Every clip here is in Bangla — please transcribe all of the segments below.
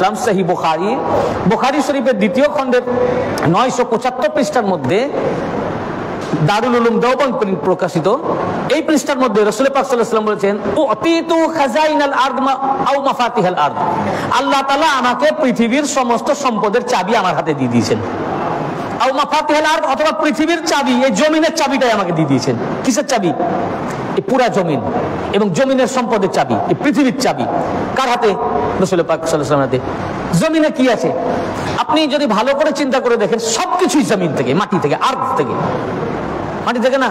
ইসলাম সাহি বোখারি। বোখারি শরীফের দ্বিতীয় খণ্ডের নয়শো পঁচাত্তর পৃষ্ঠার মধ্যে দারুল উলুম দেওবন্দ প্রকাশিত। এই পৃষ্ঠার মধ্যে রসুল পাক সাল্লাল্লাহু আলাইহি ওয়াসাল্লাম বলেছেন, উতিতু খাজাইনাল আরদ আও মাফাতিহাল আরদ। আল্লাহ তাআলা আমাকে পৃথিবীর সমস্ত সম্পদের চাবি আমার হাতে দিয়ে দিয়েছেন। আও মাফাতিহাল আরদ অথবা পৃথিবীর চাবি, এই জমিনের চাবিটাই আমাকে দিয়ে দিয়েছেন। কিসের চাবি? পুরা জমিন এবং জমিনের সম্পদের চাবি এই পৃথিবীর চাবি। কার হাতে? রসুল পাক হাতে। জমিনে কি আছে? আপনি যদি ভালো করে চিন্তা করে দেখেন, সবকিছুই জমিন থেকে, মাটি থেকে, আর্থ থেকে। মাটি থেকে না?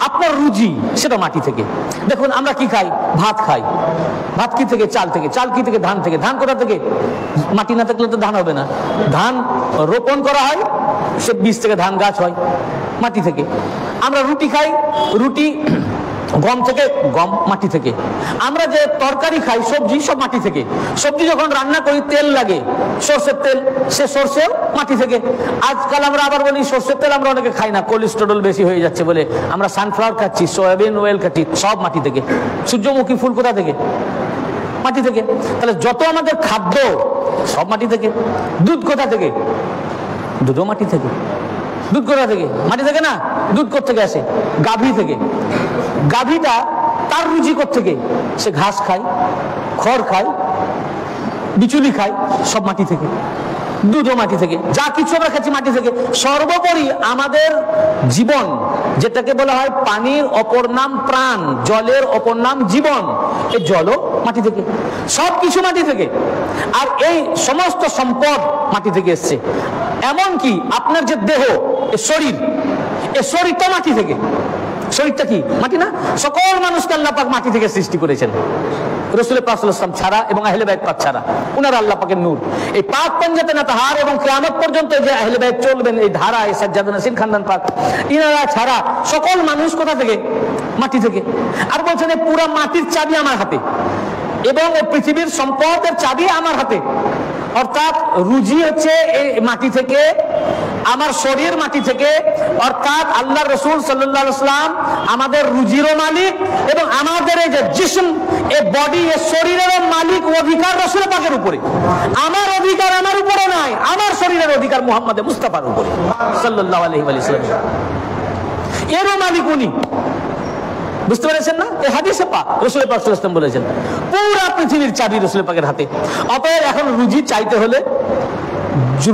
আপনার রুজি, সেটা মাটি থেকে। দেখুন, আমরা কি খাই? ভাত খাই। ভাত কি থেকে? চাল থেকে। চাল কি থেকে? ধান থেকে। ধান কোথা থেকে? মাটি না থাকলে তো ধান হবে না। ধান রোপণ করা হয়, সে বীজ থেকে ধান গাছ হয়, মাটি থেকে। আমরা রুটি খাই, রুটি গম থেকে, গম মাটি থেকে। আমরা যে তরকারি খাই, সবজি সব মাটি থেকে। সবজি যখন রান্না করি, তেল লাগে। সর্ষের তেল, সে সর্ষেও মাটি থেকে। আজকাল আমরা আবার বলি, সর্ষের তেল আমরা অনেকে খাই না। কোলেস্টেরল বেশি হয়ে যাচ্ছে বলে আমরা সানফ্লাওয়ার খাচ্ছি সয়াবিন অয়েল খাচ্ছি, সব মাটি থেকে। সূর্যমুখী ফুল কোথা থেকে? মাটি থেকে। তাহলে যত আমাদের খাদ্য, সব মাটি থেকে। দুধ কোথা থেকে? দুধও মাটি থেকে। দুধ কোথা থেকে? মাটি থেকে না? দুধ থেকে আসে? গাভী থেকে। গাভীটা তার রুচি থেকে সে ঘাস খায়, খড় খায়, বিচুলি খায়, সব মাটি থেকে। দুধও মাটি থেকে, যা কিছু আমরা খাচ্ছি মাটি থেকে। সর্বোপরি আমাদের জীবন, যেটাকে বলা হয় পানির অপর নাম প্রাণ, জলের অপর নাম জীবন, এই জলও মাটি থেকে। সব কিছু মাটি থেকে। আর এই সমস্ত সম্পদ মাটি থেকে এসছে। এমনকি আপনার যে দেহ, এ শরীর, এ শরীরটা মাটি থেকে। শরীরটা কি? মাটি না? সকল মানুষকে আল্লাহ পাক মাটি থেকে সৃষ্টি করেছেন। রসুল পাকসাল্লাম ছাড়া এবং আহলে বাইক পাক ছাড়া। উনারা আল্লাহ নূর। এই পাক পঞ্জাতে না তাহার এবং কেয়ামত পর্যন্ত যে আহলে বাইক চলবেন, এই ধারা, এই সাজ্জাদ নাসির খানদান পাক, ইনারা ছাড়া সকল মানুষ কোথা থেকে? মাটি থেকে। আর বলছেন পুরা মাটির চাবি আমার হাতে এবং পৃথিবীর সম্পদের চাবি আমার হাতে। অর্থাৎ রুজি হচ্ছে এই মাটি থেকে, আমার শরীর মাটি থেকে, অর্থাৎ আল্লাহ রসুল সাল্লাম আমাদের রুজিরও মালিক এবং আমাদের এই যে জিসম এ বডি এ শরীরের মালিক অধিকার রসুল পাকের উপরে। আমার অধিকার আমার উপরে নাই, আমার শরীরের অধিকার মুহাম্মদ মুস্তাফার উপরে। সাল্লাহ আলহিম এরও মালিক উনি। বুঝতে পেরেছেন না? এই হাদিসে পাক রসুল পাক সাল্লাম বলেছেন, পুরা পৃথিবীর চাবি রসুল পাকের হাতে। অতএব এখন রুজি চাইতে হলে,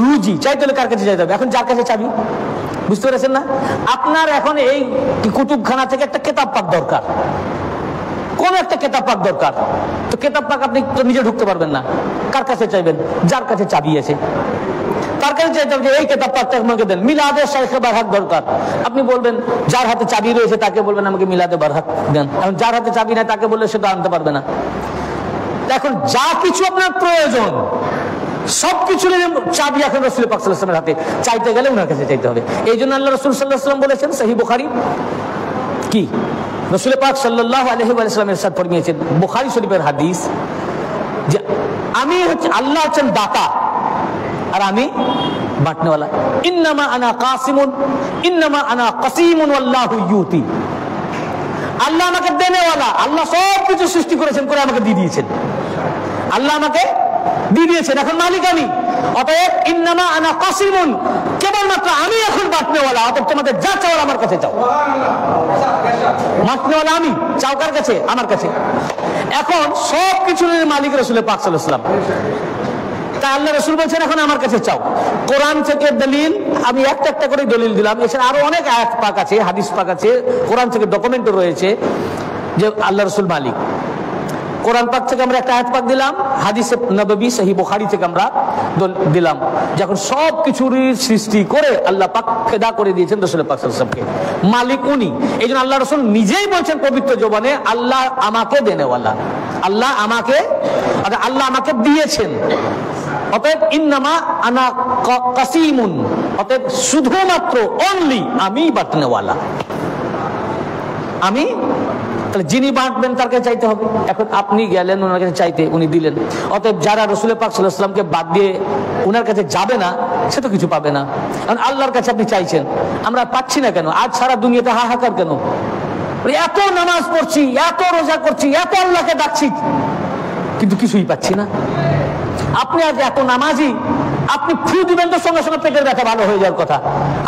রুজি চাইতে হলে কার কাছে চাইতে হবে? এখন যার কাছে চাবি? বুঝতে পেরেছেন না? আপনার এখন এই কুতুবখানা থেকে একটা কেতাব পাক দরকার। কোন একটা কেতাব পাক দরকার। তো কেতাব পাক আপনি তো নিজে ঢুকতে পারবেন না। কার কাছে চাইবেন? যার কাছে চাবি আছে। তার কাছে চাইতে হবে এই কেতাব পাকটা আমাকে দেন। মিলাদের শাইখে বারহাক দরকার। আপনি বলবেন, যার হাতে চাবি রয়েছে তাকে বলবেন, আমাকে মিলাদে বারহাক দেন। এখন যার হাতে চাবি নাই তাকে বললে সেটা আনতে পারবে না। এখন যা কিছু আপনার প্রয়োজন সবকিছুর চাবি এখন রসুল পাকসাল্লামের হাতে। চাইতে গেলে ওনার কাছে চাইতে হবে। এই জন্য আল্লাহ রসুল সাল্লাহাম বলেছেন সাহি বুখারি। কি? রসুল পাক সাল্লাহ আলহি আলাইসলামের সাথে ফরমিয়েছেন। বুখারি শরীফের হাদিস যে আমি হচ্ছে আল্লাহ হচ্ছেন দাতা, আর আমি বাটনেওয়ালা। ইন্নামা আনা কাসিমুন, ইন্নামা আনা কাসিমুন আল্লাহু ইউতি। আল্লাহ আমাকে দেনেওয়ালা, আল্লাহ সব কিছু সৃষ্টি করেছেন করে আমাকে দিয়ে দিয়েছেন। আল্লাহ আমাকে দিয়ে দিয়েছেন। এখন মালিক আমি। অতএব আনা কাসিমুন। কেবলমাত্র আমি এখন বাটনেওয়ালা, অতএব তোমাদের যা আমার কাছে চাও। বাটনেওয়ালা আমি, চাও কার কাছে? আমার কাছে। এখন সব কিছুর মালিক রসুলের পাক আল্লাহ রসুল বলছেন, এখন আমার কাছে চাও। কোরআন থেকে দলিল, আমি একটা একটা করে দলিল দিলাম। এছাড়া আরও অনেক আয়াত পাক আছে, হাদিস পাক আছে, কোরআন থেকে ডকুমেন্টও রয়েছে যে আল্লাহ রসুল মালিক। কোরআন পাক থেকে আমরা একটা আয়াত পাক দিলাম, হাদিসে নবী সহি বুখারি থেকে আমরা দিলাম। যখন সব কিছুরই সৃষ্টি করে আল্লাহ পাক ফেদা করে দিয়েছেন রসুল পাক সাল্লামকে মালিক উনি। এই জন্য আল্লাহ রসুল নিজেই বলছেন পবিত্র জবানে, আল্লাহ আমাকে দেনেওয়ালা আল্লাহ আমাকে আল্লাহ আমাকে দিয়েছেন। অতএব ইন্নামা আনা কাসিমুন। অতএব শুধুমাত্র অনলি আমি বাটনেওয়ালা আমি তাহলে যিনি বাঁটবেন তার কাছে চাইতে হবে। এখন আপনি গেলেন, ওনার কাছে চাইতে উনি দিলেন। অতএব যারা রসুলের পাক সাল্লাহামকে বাদ দিয়ে ওনার কাছে যাবে না, সে তো কিছু পাবে না। কারণ আল্লাহর কাছে আপনি চাইছেন। আমরা পাচ্ছি না কেন? আজ সারা দুনিয়াতে হাহাকার কেন? এত নামাজ পড়ছি, এত রোজা করছি, এত আল্লাহকে ডাকছি, কিন্তু কিছুই পাচ্ছি না। আপনি আজ এত নামাজি, আপনি ফু দিবেন তো সঙ্গে সঙ্গে পেটের ব্যথা ভালো হয়ে যাওয়ার কথা।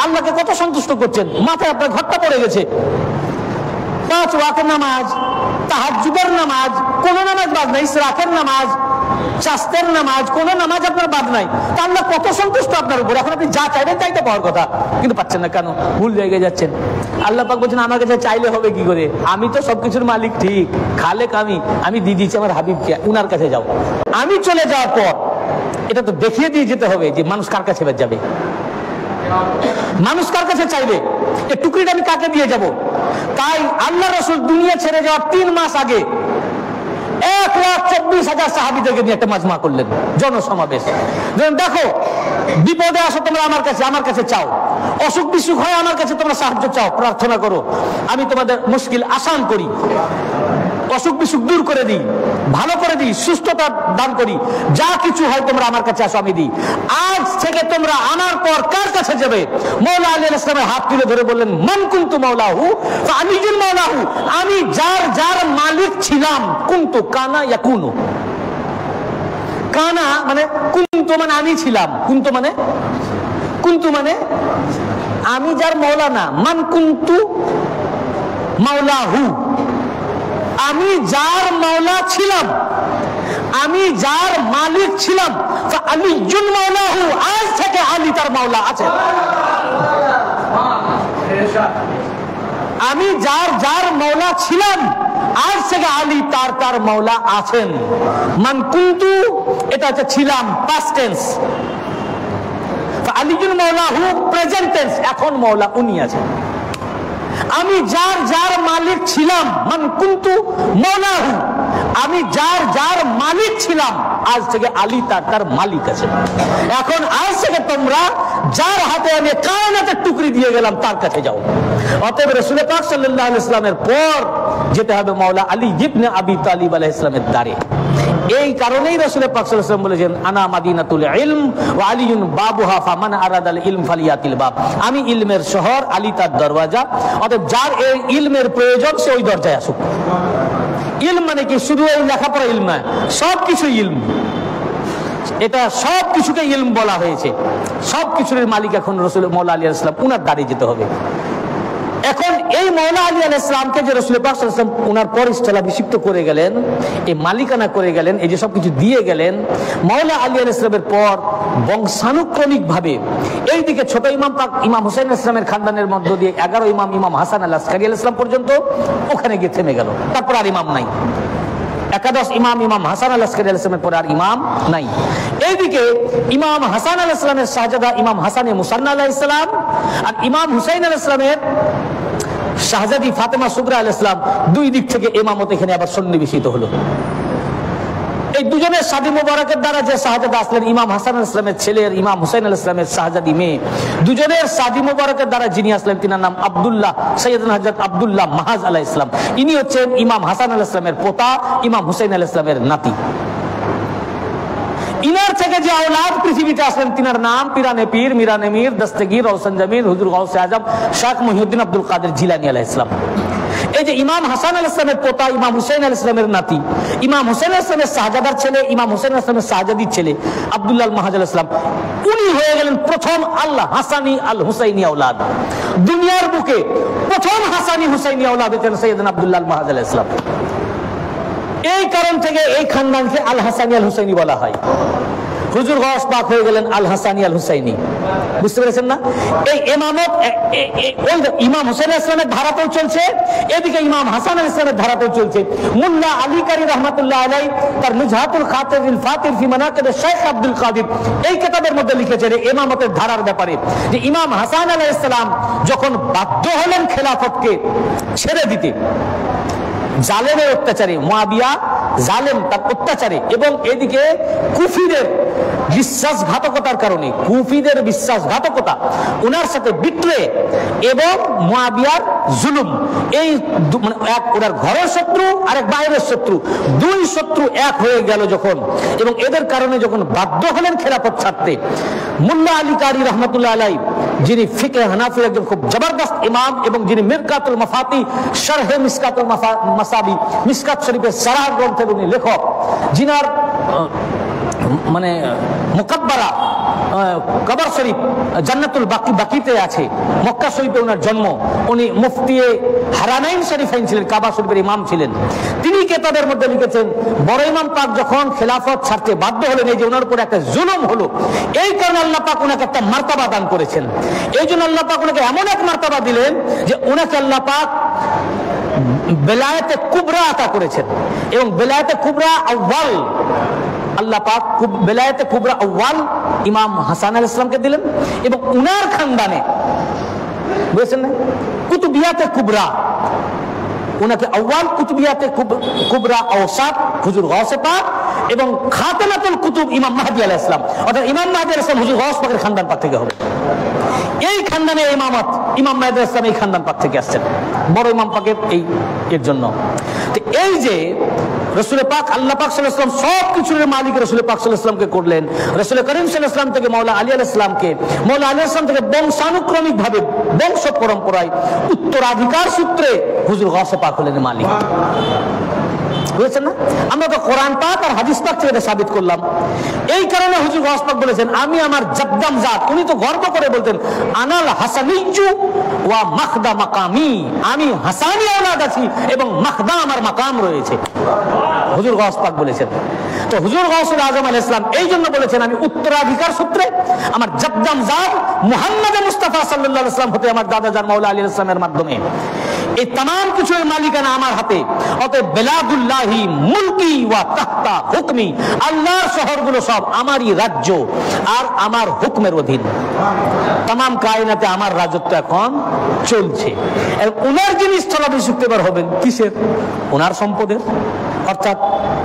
আল্লাহকে কত সন্তুষ্ট করছেন? মাথায় আপনার ঘরটা পড়ে গেছে। পাঁচ ওয়াকের নামাজ তাহাজুদের নামাজ, কোন নামাজ বাদ নাই রাতের নামাজ চাস্তের নামাজ, কোন নামাজ আপনার বাদ নাই। তা কত সন্তুষ্ট আপনার উপর। এখন আপনি যা চাইবেন চাইতে পাওয়ার কথা, কিন্তু পাচ্ছেন না কেন? ভুল জায়গায় যাচ্ছেন। আল্লাহ পাক বলছেন আমার কাছে চাইলে হবে কি করে? আমি তো সবকিছুর মালিক, ঠিক। খালেক আমি আমি দিয়ে দিচ্ছি আমার হাবিবকে, উনার কাছে যাও। আমি চলে যাওয়ার পর, এটা তো দেখিয়ে দিয়ে যেতে হবে যে মানুষ কার কাছে যাবে? মানুষ কার কাছে চাইবে? এই টুকরিটা আমি কাকে দিয়ে যাব? তাই আল্লাহ রসুল দুনিয়া ছেড়ে যাওয়ার তিন মাস আগে এক লাখ চব্বিশ হাজার সাহাবিদেরকে নিয়ে একটা মাজমা করলেন, জনসমাবেশ। দেখো, বিপদে আসো তোমরা আমার কাছে আমার কাছে চাও। অসুখ বিসুখ হয় আমার কাছে তোমরা সাহায্য চাও, প্রার্থনা করো। আমি তোমাদের মুশকিল আসান করি। অসুখ বিসুখ দূর করে দিই, ভালো করে দিই, সুস্থতা দান করি। যা কিছু হয় তোমরা আমার কাছে আসো, আমি দিই। আজ থেকে তোমরা আমার পর কার কাছে যাবে? মৌলা আলী ইসলামের হাত তুলে ধরে বললেন, মান কুন্তু মৌলাহু আমি যে মৌলাহু আমি যার যার মালিক ছিলাম, কুন্তু কানা ইয়া কুনু কানা মানে কুন্তু মানে আমি ছিলাম। কুন্তু মানে? কুন্তু মানে? আমি যার মৌলানা, মান কুন্তু মাওলাহু। আমি যার মাওলা ছিলাম, আমি যার মালিক ছিলাম আলী জুন মাওলাহু আজ থেকে আলী তার মাওলা আছে। আমি যার যার মাওলা ছিলাম, আজ থেকে আলী তার তার মাওলা আছেন। মান কুন্তু, এটা হচ্ছে ছিলাম পাস্ট টেন্স আলীজুল মাওলাহু প্রেজেন্ট টেন্স এখন মাওলা উনি আছেন। আমি যার যার মালিক ছিলাম, মান কিন্তু মৌলাহু, আমি যার যার মালিক ছিলাম, আজ থেকে আলী তার তার মালিক আছে। এখন আজ থেকে তোমরা যার হাতে আমি কায়নাতের টুকরি দিয়ে গেলাম, তার কাছে যাও। অতএব রসুল পাক সাল্লাহ ইসলামের পর যেতে হবে মাওলা আলী জিবনে আবি তালিব আলাহ ইসলামের দ্বারে। এই কারণেই বলেছেন, আনা মাদিনাতুল ইলম বাবুহা ফামান আরাদাল ইলম ফালিয়াতিল বাব। আমি ইলমের শহর, আলী তার দরওয়াজা। অতএব যার এই ইলমের প্রয়োজন, সে ওই দরজায় আসুক। মানে কি? শুধু এই লেখাপড়া নয় সব কিছু ইলম। এটা সব কিছুকে ইলম বলা হয়েছে। সব কিছুর মালিক এখন রসুল মৌলা আলী ইসলাম উনার দাঁড়িয়ে যেতে হবে। এখন এই মৌলা আলী আল ইসলামকে যে রসুল পাকসালাম ওনার পর স্থলাভিষিক্ত করে গেলেন, এই মালিকানা করে গেলেন, এই যে সব কিছু দিয়ে গেলেন, মৌলা আলী আল ইসলামের পর বংশানুক্রমিক ভাবে এইদিকে ছোট ইমাম পাক ইমাম হুসাইন ইসলামের খানদানের মধ্য দিয়ে এগারো ইমাম ইমাম হাসান আল্লাহ আসকারি আল ইসলাম পর্যন্ত ওখানে গিয়ে থেমে গেল। তারপর আর ইমাম নাই। একাদশ ইমাম ইমাম হাসান আল আসকারি আল ইসলামের পরে আর ইমাম নাই। এইদিকে ইমাম হাসান আল ইসলামের শাহজাদা ইমাম হাসানে মুসান্না আলাহ ইসলাম আর ইমাম হুসাইন আল ইসলামের শাহজাদি ফাতেমা সুবরা আল ইসলাম দুই দিক থেকে এমামত এখানে আবার সন্নিবেশিত হলো। এই দুজনের সাদি মুবারকের দ্বারা যে শাহজাদা আসলেন, ইমাম হাসান ইসলামের ছেলের ইমাম হুসাইন ইসলামের শাহজাদি মেয়ে। দুজনের সাদি মুবারকের দ্বারা যিনি আসলেন, তিনার নাম আবদুল্লাহ সৈয়দ হজরত আবদুল্লাহ মাহাজ আলাহ ইসলাম ইনি হচ্ছেন ইমাম হাসান আল ইসলামের পোতা, ইমাম হুসাইন আল ইসলামের নাতি। ইনার থেকে যে আওলাদ পৃথিবীতে আসলেন, তিনার নাম পিরানে পীর, মিরানে মীর দস্তগীর রৌশন জমির হুজুর গৌসে আজম, শাহ মহিউদ্দিন আব্দুল কাদের জিলানি আলাহ ইসলাম এই যে ইমাম হাসান আল ইসলামের পোতা, ইমাম হুসেন আল ইসলামের নাতি, ইমাম হুসেন আল ইসলামের শাহজাদার ছেলে, ইমাম হুসেন আল ইসলামের শাহজাদির ছেলে, আবদুল্লাহ মাহাজ আল ইসলাম উনি হয়ে গেলেন প্রথম আল্লাহ হাসানি আল হুসাইনি আউলাদ দুনিয়ার বুকে প্রথম হাসানি হুসাইনি আউলাদ হচ্ছেন সৈয়দ আব্দুল্লাহ মাহাজ আল ইসলাম এই কারণ থেকে এই খানদানকে আল হাসানি আল হুসাইনি বলা হয়। হুজুর গস পাক হয়ে গেলেন আল হাসানি আল হুসাইনি। বুঝতে পেরেছেন না? এই ইমামত ইমাম হোসেন ইসলামের ধারাতেও চলছে, এদিকে ইমাম হাসান ইসলামের ধারাতেও চলছে। মুল্লা আলী কারি রহমতুল্লাহ আলাই তার মুজহাতুল খাতির ফাতির ফি মানাকিব শেখ আব্দুল কাদির, এই কিতাবের মধ্যে লিখেছেন ইমামতের ধারার ব্যাপারে যে ইমাম হাসান আলাইহিস সালাম যখন বাধ্য হলেন খেলাফতকে ছেড়ে দিতে, জালেমের অত্যাচারে মোয়াবিয়া জালেম তার অত্যাচারে এবং এদিকে কুফিদের বিশ্বাসঘাতকতার কারণে, কুফিদের বিশ্বাসঘাতকতা ওনার সাথে বিট্রে এবং মোয়াবিয়ার জুলুম। এই মানে এক ওনার ঘরের শত্রু আর এক বাইরের শত্রু। দুই শত্রু এক হয়ে গেল যখন, এবং এদের কারণে যখন বাধ্য হলেন খেলাফত ছাড়তে। মুল্লা আলী কারি রহমতুল্লাহ আলাই যিনি ফিকে হানাফির একজন খুব জবরদস্ত ইমাম এবং যিনি মিরকাতুল মাফাতি, শারহে মিসকাতুল মাসাবি, মিসকাত শরীফের সারাহ গ্রন্থের উনি লেখক। যিনার মানে মোকাব্বারা কবর শরীফ জান্নাতুল বাকি, বাকিতে আছে। মক্কা শরীফে ওনার জন্ম। উনি মুফতি হারানাইন শরীফাইন ছিলেন, কাবা শরীফের ইমাম ছিলেন। তিনি কেতাবের মধ্যে লিখেছেন, বড় ইমাম পাক যখন খেলাফত ছাড়তে বাধ্য হলেন, এই যে ওনার উপর একটা জুলুম হলো, এই কারণে আল্লাহ পাক ওনাকে একটা মার্তাবা দান করেছেন। এই জন্য আল্লাহ পাক ওনাকে এমন এক মার্তাবা দিলেন যে ওনাকে আল্লাহ পাক বেলায়েতে কুবরা আতা করেছেন। এবং বেলায়তে কুবরা আউ্বাল আল্লাহ পাক বেলায়েতে কুবরা আউ্বাল ইমাম হাসান আল ইসলামকে দিলেন এবং উনার খানদানে বুঝেছেন না? কুতুবিয়াতে কুবরা। ওনাকে আউ্বাল কুতুবিয়াতে কুবরা অবসাদ হুজুর গসে পাক এবং খাতেনাতুল কুতুব ইমাম মাহাদি আলাহ ইসলাম অর্থাৎ ইমাম মাহাদি আলাহ ইসলাম হুজুর গস পাকের খানদান পাক থেকে হবে। এই খানদানে ইমামত, ইমাম মাহাদি ইসলাম এই খানদান পাক থেকে আসছেন। বড় ইমাম পাকের এই এর জন্য। এই যে রসুল পাক, আল্লাহ পাক সাল্লাম সব কিছুর মালিক রসুল পাক সাল্লামকে করলেন। রসুল করিম সাল্লাম থেকে মৌলা আলী আল ইসলামকে মৌলা আলী আসলাম থেকে বংশানুক্রমিক ভাবে বংশ পরম্পরায় উত্তরাধিকার সূত্রে হুজুর গসে পাক হলেন মালিক। বুঝেছেন না? আমরা তো কোরআন পাক আর হাদিস পাক থেকে সাবিত করলাম। এই কারণে হুজুর পাক বলেছেন, আমি আমার জব্দাম জাত। উনি তো গর্ব করে বলতেন, আনাল হাসানিজু ওয়া মাখদা মাকামি। আমি হাসানি আওলাদ আছি এবং মাখদা আমার মাকাম রয়েছে। হুজুর গস পাক বলেছেন। তো হুজুর গসুল আজম আল ইসলাম এই জন্য বলেছেন, আমি উত্তরাধিকার সূত্রে আমার জব্দাম জাত মুহাম্মদ মুস্তাফা সাল্লাহ ইসলাম হতে আমার দাদা জান মাওলা আলী ইসলামের মাধ্যমে। এই তাম কিছুর মালিকানা আমার হাতে। অতএব বেলাদুল্লাহি মুলকি ওয়া তাহতা হুকমি, আল্লাহর শহরগুলো সব আমারই রাজ্য আর আমার হুকমের অধীন। তাম কায়নাতে আমার রাজত্ব এখন চলছে। ওনার যিনি স্থলাভিষিক্ত এবার হবেন কিসের? ওনার সম্পদের। অর্থাৎ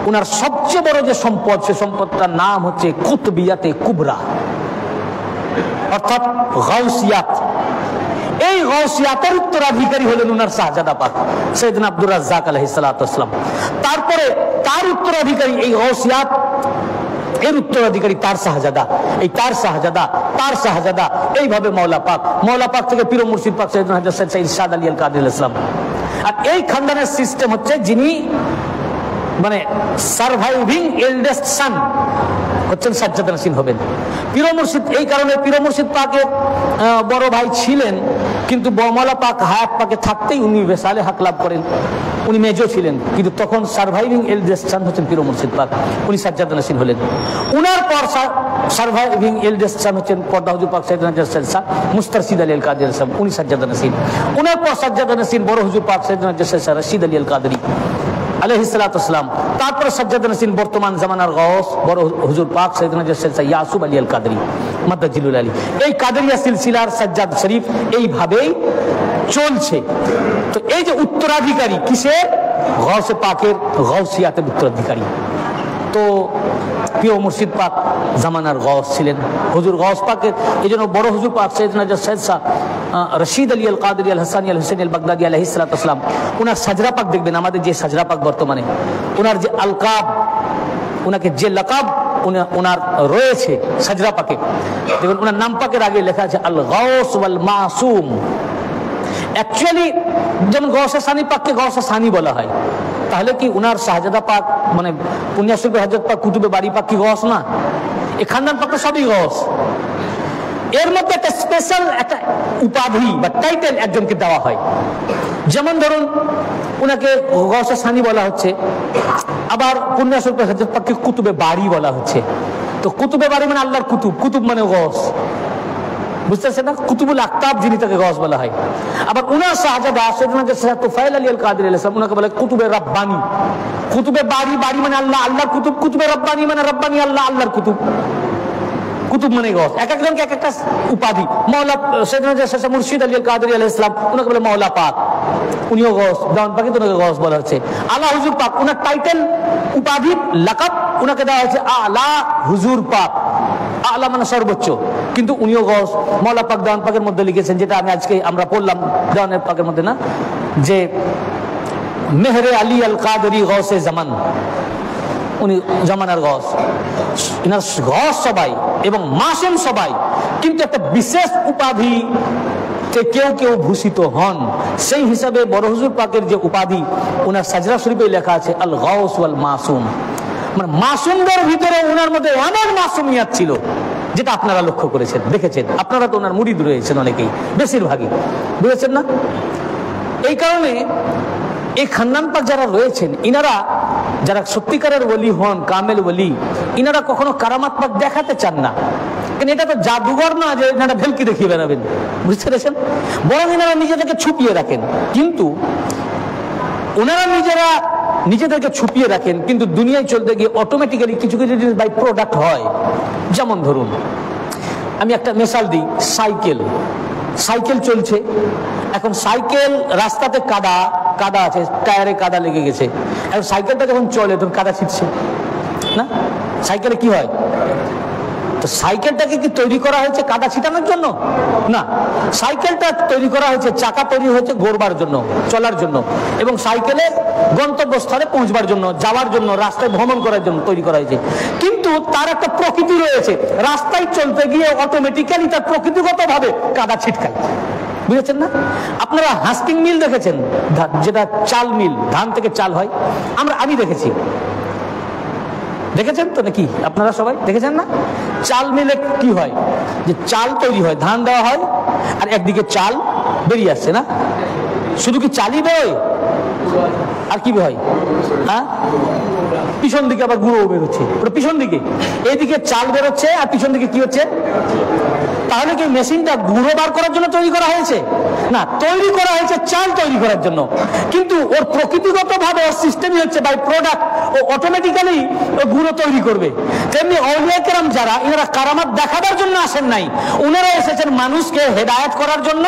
ওনার সবচেয়ে বড় যে সম্পদ, সে সম্পদটার নাম হচ্ছে কুতবিয়াতে কুবরা। অর্থাৎ গাউসিয়াত। এই গৌসিয়াতের উত্তরাধিকারী হলেন উনার শাহজাদা পাক সৈদিন আব্দুর রাজ্জাক আলহিসাল্লাম তারপরে তার উত্তরাধিকারী এই গৌসিয়াত এর উত্তরাধিকারী তার শাহজাদা। এই তার শাহজাদা তার শাহজাদা, এইভাবে মৌলা পাক মৌলা পাক থেকে পীর মুর্শিদ পাক সৈয়দ হাজার সৈয়দ সাদ আলী আল কাদিল ইসলাম আর এই খানদানের সিস্টেম হচ্ছে যিনি মানে সার্ভাইভিং এল্ডেস্ট সান হচ্ছেন সাজ্জাদ নাসিন হবেন পীর মুর্শিদ, এই কারণে পীর মুর্শিদ পাকে বড় ভাই ছিলেন, কিন্তু বমলা পাক, হায়াত পাকে থাকতেই উনি বেসালে হাক লাভ করেন। উনি মেজো ছিলেন, কিন্তু তখন সার্ভাইভিং এল্ডেস্ট সান হচ্ছেন পীর মুর্শিদ পাক, উনি সাজ্জাদ নাসিন হলেন উনার পর সার্ভাইভিং এল্ডেস্ট সান হচ্ছেন পর্দা হুজুর পাক সাইদ নাজার সাহ মুস্তারশিদ আলী আল কাদের সাহেব, উনি সাজ্জাদ নাসিন উনার পর সাজ্জাদ নাসিন বড় হুজুর পাক সাইদ নাজার সাহ রশিদ আলী আল কাদরি আলহিসাম তারপরে সজ্জাদ নসিন বর্তমান জামানার গস বড় হুজুর পাক ইয়াসুব আলী আল কাদরি মাদ্দাজিলুল আলী। এই কাদরিয়া সিলসিলার সজ্জাদ শরীফ এইভাবেই চলছে। তো এই যে উত্তরাধিকারী কিসের? গসে পাকের গসিয়াতের উত্তরাধিকারী। তো প্রিয় মুর্শিদ পাক জামানার গস ছিলেন। হুজুর গস পাকের এই জন্য বড় হুজুর পাক সৈয়দ নাজার সৈয়দ শাহ রশিদ আলী আল কাদর আল হাসানি আল হুসেন আল বাগদাদি আলহ ইসলাতাম ওনার সাজরা পাক দেখবেন, আমাদের যে সাজরা পাক বর্তমানে ওনার যে আলকাব ওনাকে যে লকাব ওনার রয়েছে সাজরা পাকে। দেখবেন ওনার নাম পাকের আগে লেখা আছে আল গৌস ওয়াল মাসুম অ্যাকচুয়ালি যেমন গৌসা সানি পাককে গৌসা সানি বলা হয়। তাহলে কি উনার শাহজাদা পাক মানে পুণ্যাসুর হজরত পাক কুতুবে বাড়ি পাক কি গস না? এই খানদান পাক সবই গস এর মধ্যে একটা স্পেশাল একটা উপাধি বা টাইটেল একজনকে দেওয়া হয়। যেমন ধরুন গসা সানি বলা হচ্ছে, আবার পুণ্যাসুর হজরত পাককে কুতুবে বাড়ি বলা হচ্ছে। তো কুতুবে বাড়ি মানে আল্লাহর কুতুব কুতুব মানে গস বুঝতেছে না কুতুবুল আক্তাব যিনি তাকে গস বলা হয়। আবার উনার শাহজাদা সৈয়দনাকে তুফাইল আলী আল কাদের আলাইসলাম উনাকে বলে কুতুবে রব্বানি। কুতুবে বাড়ি বাড়ি মানে আল্লাহ, আল্লাহর কুতুব, কুতুবে রব্বানি মানে রব্বানি, আল্লাহ, আল্লাহর কুতুব। কুতুব মানে এক একজনকে এক একটা উপাধি। মৌলা সৈয়দনা মুর্শিদ আলী কাদরি আলাহ ইসলাম উনাকে বলে মৌলা পাক। উনিও গস দেওয়ান পাকে তো গস বলা হচ্ছে। আল্লাহ হুজুর পাক, উনার টাইটেল উপাধি, লাকাব ওনাকে দেওয়া হয়েছে আলা হুজুর পাক। আলা মানে সর্বোচ্চ। কিন্তু উনিও গস মৌলা পাক দেওয়ান পাকের মধ্যে লিখেছেন, যেটা আমি আজকে আমরা পড়লাম দেওয়ানের পাকের মধ্যে না, যে মেহরে আলী আল কাদরি গসে জামান। উনি জামানার গস ইনার গস সবাই এবং মাসেম সবাই। কিন্তু একটা বিশেষ উপাধি কেউ কেউ ভূষিত হন। সেই হিসাবে বড় হুজুর পাকের যে উপাধি ওনার সাজরা শরীফে লেখা আছে, আল গস ওয়াল মাসুম। মানে মাসুমদের ভিতরে ওনার মধ্যে এমন মাসুমিয়াত ছিল, যেটা আপনারা লক্ষ্য করেছেন, দেখেছেন। আপনারা তো ওনার মুড়িদ রয়েছেন অনেকেই, বেশিরভাগই। বুঝেছেন না? এই কারণে এই খান্নান পাক যারা রয়েছেন, ইনারা যারা সত্যিকারের ওলি হন, কামেল ওলি, ইনারা কখনো কারামাত দেখাতে চান না। এটা তো জাদুঘর না যে এনারা ভেলকি দেখিয়ে বেড়াবেন। বুঝতে পেরেছেন? বরং এনারা নিজেদেরকে ছুপিয়ে রাখেন। কিন্তু ওনারা নিজেরা নিজেদেরকে ছুপিয়ে রাখেন, কিন্তু দুনিয়ায় চলতে গিয়ে অটোমেটিক্যালি কিছু কিছু জিনিস বাই প্রোডাক্ট হয়। যেমন ধরুন, আমি একটা মেশাল দিই, সাইকেল। সাইকেল চলছে। এখন সাইকেল রাস্তাতে কাদা কাদা আছে, টায়ারে কাদা লেগে গেছে। এখন সাইকেলটা যখন চলে, তখন কাদা ছিটছে। না? সাইকেলে কি হয়? তো সাইকেলটাকে কি তৈরি করা হয়েছে কাদা ছিটানোর জন্য? না। সাইকেলটা তৈরি করা হয়েছে, চাকা তৈরি হয়েছে ঘোরবার জন্য, চলার জন্য। এবং সাইকেলে গন্তব্যস্থলে পৌঁছবার জন্য, যাওয়ার জন্য, রাস্তায় ভ্রমণ করার জন্য তৈরি করা হয়েছে। কিন্তু তার একটা প্রকৃতি রয়েছে। রাস্তায় চলতে গিয়ে অটোমেটিক্যালি তার প্রকৃতিগতভাবে কাদা ছিটকায়। বুঝেছেন না? আপনারা হাস্কিং মিল দেখেছেন? যেটা চাল মিল ধান থেকে চাল হয়। আমরা, আমি দেখেছি। দেখেছেন তো নাকি? আপনারা সবাই দেখেছেন না? চাল মিলে কি হয়? যে চাল তৈরি হয়, ধান দেওয়া হয়, আর একদিকে চাল বেরিয়ে আসছে, না? শুধু কি চালই বেরোয় আর কি হয় হ্যাঁ? পিছন দিকে আবার গুঁড়ো বেরোচ্ছে। পিছন দিকে। এইদিকে চাল বেরোচ্ছে, আর পিছন দিকে কি হচ্ছে? তাহলে কি মেশিনটা গুঁড়ো বার করার জন্য তৈরি করা হয়েছে? না, তৈরি করা হয়েছে চাল তৈরি করার জন্য। কিন্তু ওর প্রকৃতিগত ভাবে ওর সিস্টেমই হচ্ছে বাই প্রোডাক্ট ও অটোমেটিক্যালি গুঁড়ো তৈরি করবে। তেমনি অলিয়া কেরাম যারা, এনারা কারামাত দেখাবার জন্য আসেন নাই। ওনারা এসেছেন মানুষকে হেদায়ত করার জন্য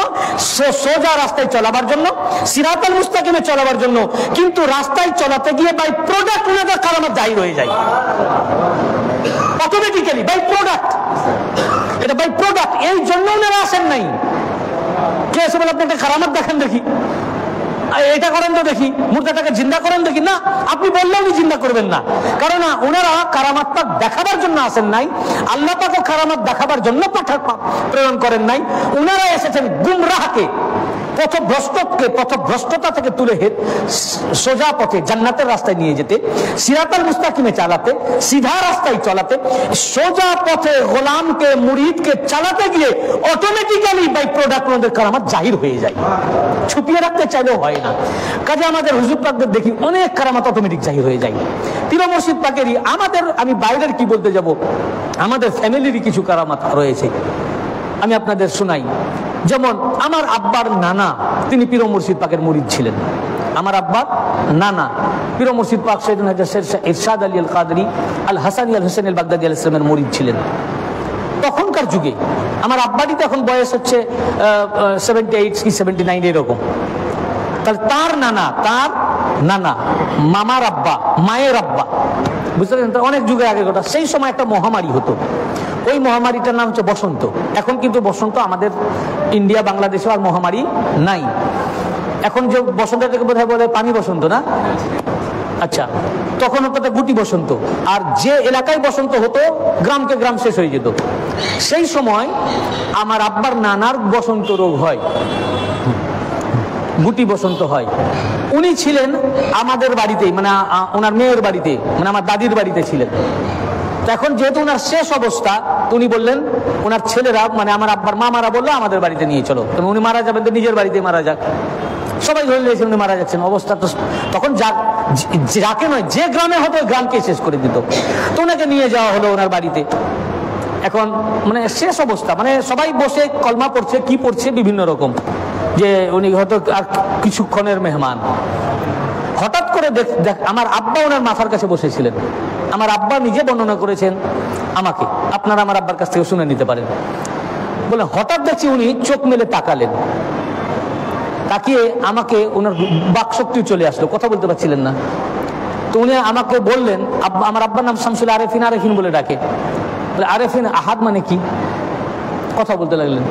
সোজা রাস্তায় চলাবার জন্য, সিরাতাল মুস্তাকিমে চলাবার জন্য। কিন্তু রাস্তায় চলাতে গিয়ে বাই প্রোডাক্ট ওনাদের কারামাত জাহির হয়ে যায়। অটোমেটিক্যালি বাই প্রোডাক্ট এটা বাই প্রোডাক্ট এই জন্য ওনারা আসেন নাই। কে এসে বলে আপনি একটা দেখেন দেখি। এটা করেন তো দেখি। মুর্দাটাকে জিন্দা করেন দেখি। না, আপনি বললেও উনি জিন্দা করবেন না। কারণ ওনারা কারামাত পাক দেখাবার জন্য আসেন নাই আল্লাহ পাকও কারামাত দেখাবার জন্য প্রেরণ করেন নাই। ওনারা এসেছেন গুমরাহকে, পথভ্রষ্টকে, পথভ্রষ্টতা থেকে তুলে হে সোজা পথে জান্নাতের রাস্তায় নিয়ে যেতে, সিরাতাল মুস্তাকিমে চালাতে, সিধা রাস্তায় চলাতে, সোজা পথে গোলামকে, মুরিদকে চালাতে গিয়ে অটোমেটিক্যালি বাই প্রোডাক্ট ওনাদের কারামাত জাহির হয়ে যায়। ছুপিয়ে রাখতে চাইলেও হয় না। কাজে আমাদের হুজুর পাকদের দেখি অনেক কারামাত অটোমেটিক জাহির হয়ে যায়। তির মসজিদ পাকেরই আমাদের, আমি বাইরের কি বলতে যাব? আমাদের ফ্যামিলিরই কিছু কারামাত রয়েছে। আমি আপনাদের শোনাই। যেমন আমার আব্বার নানা, তিনি পীর মুর্শিদ পাকের মুরিদ ছিলেন। আমার আব্বার নানা পীর মুর্শিদ পাক সৈয়দ হাজার ইরশাদ আলী আল কাদরি আল হাসানি আল হোসেন আল বাগদাদি আল ইসলামের মুরিদ ছিলেন। তখনকার যুগে, আমার আব্বারই তো এখন বয়স হচ্ছে সেভেন্টি এইট কি সেভেন্টি নাইন এরকম। তাহলে তার নানা তার নানা, মামার আব্বা, মায়ের আব্বা। বুঝতে পারছেন? অনেক যুগের আগে কথা। সেই সময় একটা মহামারী হতো। ওই মহামারীটার নাম হচ্ছে বসন্ত। এখন কিন্তু বসন্ত আমাদের ইন্ডিয়া বাংলাদেশে আর মহামারী নাই। এখন যে বসন্তটাকে বোধহয় বলে পানি বসন্ত না? আচ্ছা তখন হতো গুটি বসন্ত। আর যে এলাকায় বসন্ত হতো, গ্রামকে গ্রাম শেষ হয়ে যেত। সেই সময় আমার আব্বার নানার বসন্ত রোগ হয়। গুটি বসন্ত হয়। উনি ছিলেন আমাদের বাড়িতেই মানে ওনার মেয়ের বাড়িতে মানে আমার দাদির বাড়িতে ছিলেন। এখন যেহেতু ওনার শেষ অবস্থা উনি বললেন, ওনার ছেলেরা মানে আমার আব্বার মামারা বলল আমাদের বাড়িতে নিয়ে চলো। উনি মারা যাবেন, তো নিজের বাড়িতে মারা যাক। সবাই ধরে নিয়েছেন, উনি মারা যাচ্ছেন। অবস্থা তো তখন যা যাকে নয়, যে গ্রামে হতো গ্রামকে শেষ করে দিত। তো ওনাকে নিয়ে যাওয়া হলো ওনার বাড়িতে। এখন মানে শেষ অবস্থা মানে সবাই বসে কলমা পড়ছে, কি পড়ছে, বিভিন্ন রকম। যে উনি হয়তো আর কিছুক্ষণের মেহমান। হঠাৎ করে দেখ আমার আব্বা ওনার মাথার কাছে বসেছিলেন। আমার আব্বা নিজে বর্ণনা করেছেন আমাকে। আপনারা আমার আব্বার কাছ থেকে শুনে নিতে পারেন। বলে হঠাৎ দেখছি উনি চোখ মেলে তাকালেন। তাকিয়ে আমাকে ওনার বাকশক্তি চলে আসলো। কথা বলতে পারছিলেন না। তো উনি আমাকে বললেন, আব্বা, আমার আব্বার নাম শামসুল আরেফিন আরেফিন বলে ডাকে। বলে, আরেফিন আহাদ মানে কি? কথা বলতে লাগলেন।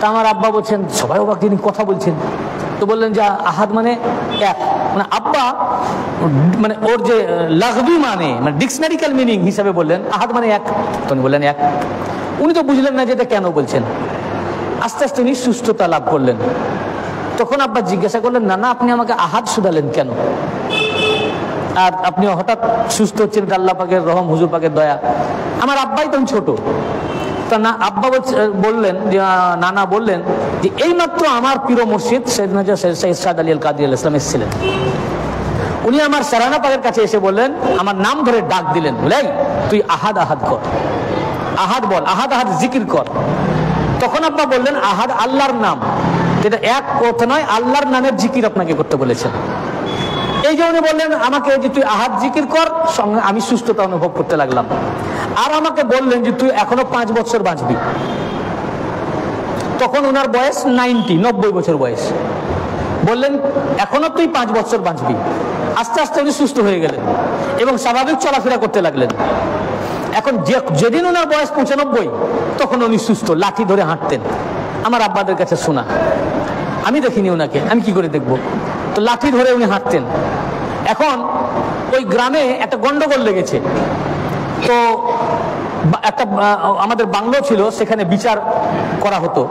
তা আমার আব্বা বলছেন, সবাই অবাক যিনি কথা বলছেন। তো বললেন যে, আহাদ মানে এক। মানে আব্বা মানে ওর যে লাগবি মানে মানে ডিকশনারিক্যাল মিনিং হিসাবে বললেন, আহাদ মানে এক। তো উনি বললেন, এক। উনি তো বুঝলেন না যে এটা কেন বলছেন। আস্তে আস্তে উনি সুস্থতা লাভ করলেন। তখন আব্বা জিজ্ঞাসা করলেন, না না, আপনি আমাকে আহাদ শুধালেন কেন? আর আপনি হঠাৎ সুস্থ হচ্ছেন আল্লাহ পাকের রহম, হুজুর পাকের দয়া। আমার আব্বাই তখন ছোট। তা না, আব্বা বললেন, যে নানা বললেন যে, এইমাত্র আমার প্রিয় মুর্শিদ সৈয়দ সাদ আলী আল কাদির ইসলাম এসেছিলেন। উনি আমার সারানা পাকের কাছে এসে বললেন, আমার নাম ধরে ডাক দিলেন, বলে তুই আহাদ আহাদ কর। আহাদ বল, আহাদ আহাদ জিকির কর। তখন আব্বা বললেন, আহাদ আল্লাহর নাম। যেটা এক কথা নয়, আল্লাহর নামের জিকির আপনাকে করতে বলেছেন। এই যে উনি বললেন, আমাকে যে তুই আহাত জিকির কর, সঙ্গে আমি সুস্থতা অনুভব করতে লাগলাম। আর আমাকে বললেন যে তুই এখনও পাঁচ বছর বাঁচবি। তখন ওনার বয়স নাইনটি, নব্বই বছর বয়স। বললেন, এখনও তুই পাঁচ বছর বাঁচবি। আস্তে আস্তে উনি সুস্থ হয়ে গেলেন এবং স্বাভাবিক চলাফেরা করতে লাগলেন। এখন যে যেদিন ওনার বয়স পঁচানব্বই, তখন উনি সুস্থ, লাঠি ধরে হাঁটতেন। আমার আব্বাদের কাছে শোনা, আমি দেখিনি ওনাকে, আমি কি করে দেখব? তো লাঠি ধরে উনি হাঁটতেন। এখন ওই গ্রামে একটা গন্ডগোল লেগেছে। তো একটা আমাদের বাংলো ছিল, সেখানে বিচার করা হতো।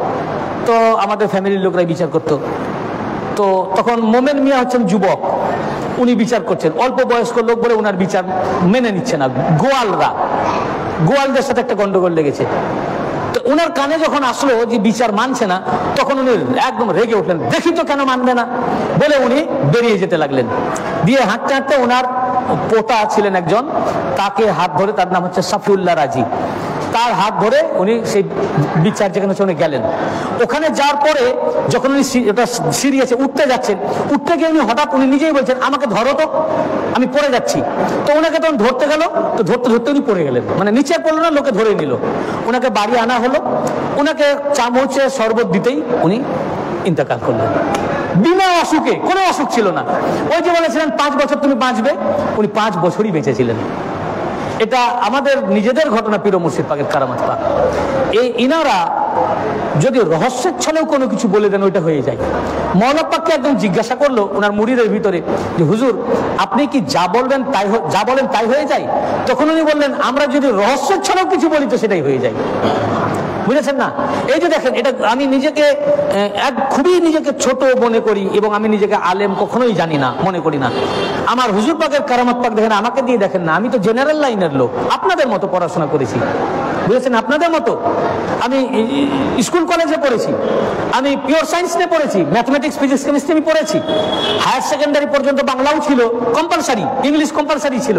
তো আমাদের ফ্যামিলির লোকরাই বিচার করতো। তো তখন মোমেন মিয়া হচ্ছেন যুবক। উনি বিচার করছেন। অল্প বয়স্ক লোক বলে ওনার বিচার মেনে নিচ্ছে না। গোয়ালরা। গোয়ালদের সাথে একটা গন্ডগোল লেগেছে। তো ওনার কানে যখন আসলো যে বিচার মানছে না, তখন উনি একদম রেগে উঠলেন। দেখি তো কেন মানবে না। বলে উনি বেরিয়ে যেতে লাগলেন। দিয়ে হাঁটতে হাঁটতে ওনার পোতা ছিলেন একজন, তাকে হাত ধরে তার নাম হচ্ছে সাফিউল্লাহ রাজি। তার হাত ধরে উনি সেই বিচার যেখানে উনি গেলেন। ওখানে যাওয়ার পরে যখন উনি সি- সিঁড়ি আছে উঠতে যাচ্ছেন, উঠতে গিয়ে উনি হঠাৎ উনি নিজেই বলছেন, আমাকে ধরো তো, আমি পড়ে যাচ্ছি। তো ওনাকে তখন ধরতে গেল, তো ধরতে ধরতে উনি পড়ে গেলেন। মানে নিচে পড়ল না, লোকে ধরে নিল। ওনাকে বাড়ি আনা হলো, ওনাকে চামচে শরবত দিতেই উনি ইন্তেকাল করলেন। বিনা অসুখে, কোনো অসুখ ছিল না। ওই যে বলেছিলেন, পাঁচ বছর তুমি বাঁচবে, উনি পাঁচ বছরই বেঁচেছিলেন। এটা আমাদের নিজেদের ঘটনা, পীর মুর্শিদ পাকের কারামাত পাক। এই ইনারা যদি রহস্যের ছলেও কোনো কিছু বলে দেন, ওইটা হয়ে যায়। মৌলা পাককে একদম জিজ্ঞাসা করল, ওনার মুড়িদের ভিতরে যে, হুজুর, আপনি কি যা বলবেন তাই যা বলেন তাই হয়ে যায়? তখন উনি বললেন, আমরা যদি রহস্যের ছলেও কিছু বলি তো সেটাই হয়ে যায়। বুঝেছেন না? এই যে দেখেন, এটা আমি নিজেকে এক খুবই নিজেকে ছোট মনে করি এবং আমি নিজেকে আলেম কখনোই জানি না, মনে করি না। আমার হুজুর পাকের কারামত পাক দেখেন, আমাকে দিয়ে দেখেন না, আমি তো জেনারেল লাইনের লোক, আপনাদের মতো পড়াশোনা করেছি। বুঝেছেন? আপনাদের মতো। আমি স্কুল কলেজে পড়েছি, আমি পিওর সায়েন্স নিয়ে পড়েছি ম্যাথমেটিক্স ফিজিক্স কেমিস্ট্রি আমি পড়েছি। হায়ার সেকেন্ডারি পর্যন্ত বাংলাও ছিল কম্পালসারি ইংলিশ কম্পালসারি ছিল,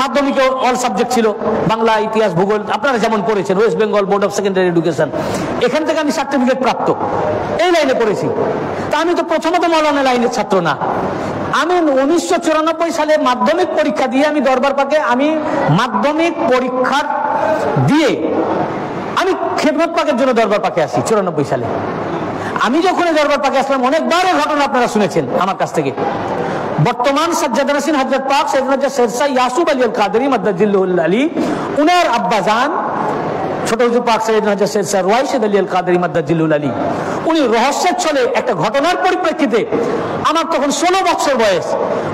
মাধ্যমিকে অল সাবজেক্ট ছিল, বাংলা, ইতিহাস, ভূগোল, আপনারা যেমন পড়েছেন West Bengal Board of Secondary Education এখান থেকে আমি সার্টিফিকেট প্রাপ্ত। এই লাইনে পড়েছি। তা আমি তো প্রথমত মৌলানা লাইনের ছাত্র না। আমি উনিশশো চুরানব্বই সালে মাধ্যমিক পরীক্ষা দিয়ে আমি দরবার পাকে আমি মাধ্যমিক পরীক্ষার দিয়ে আমি খেদমত পাকের জন্য দরবার পাকে আসি চুরানব্বই সালে। আমি যখন দরবার পাকে আসলাম অনেকবার এই ঘটনা আপনারা শুনেছেন আমার কাছ থেকে। বর্তমান সাজ্জাদ নাসিন হজরত পাক শেরশাহ, ইয়াসুব আলী আল কাদরি আলী, উনার আব্বাজান ছোট হুজুর পাক সৈয়দ আলী আল কাদরি মদ্দাজিল্লুল আলী। উনি রহস্যের ছলে একটা ঘটনার পরিপ্রেক্ষিতে আমার তখন ষোলো বছর বয়স।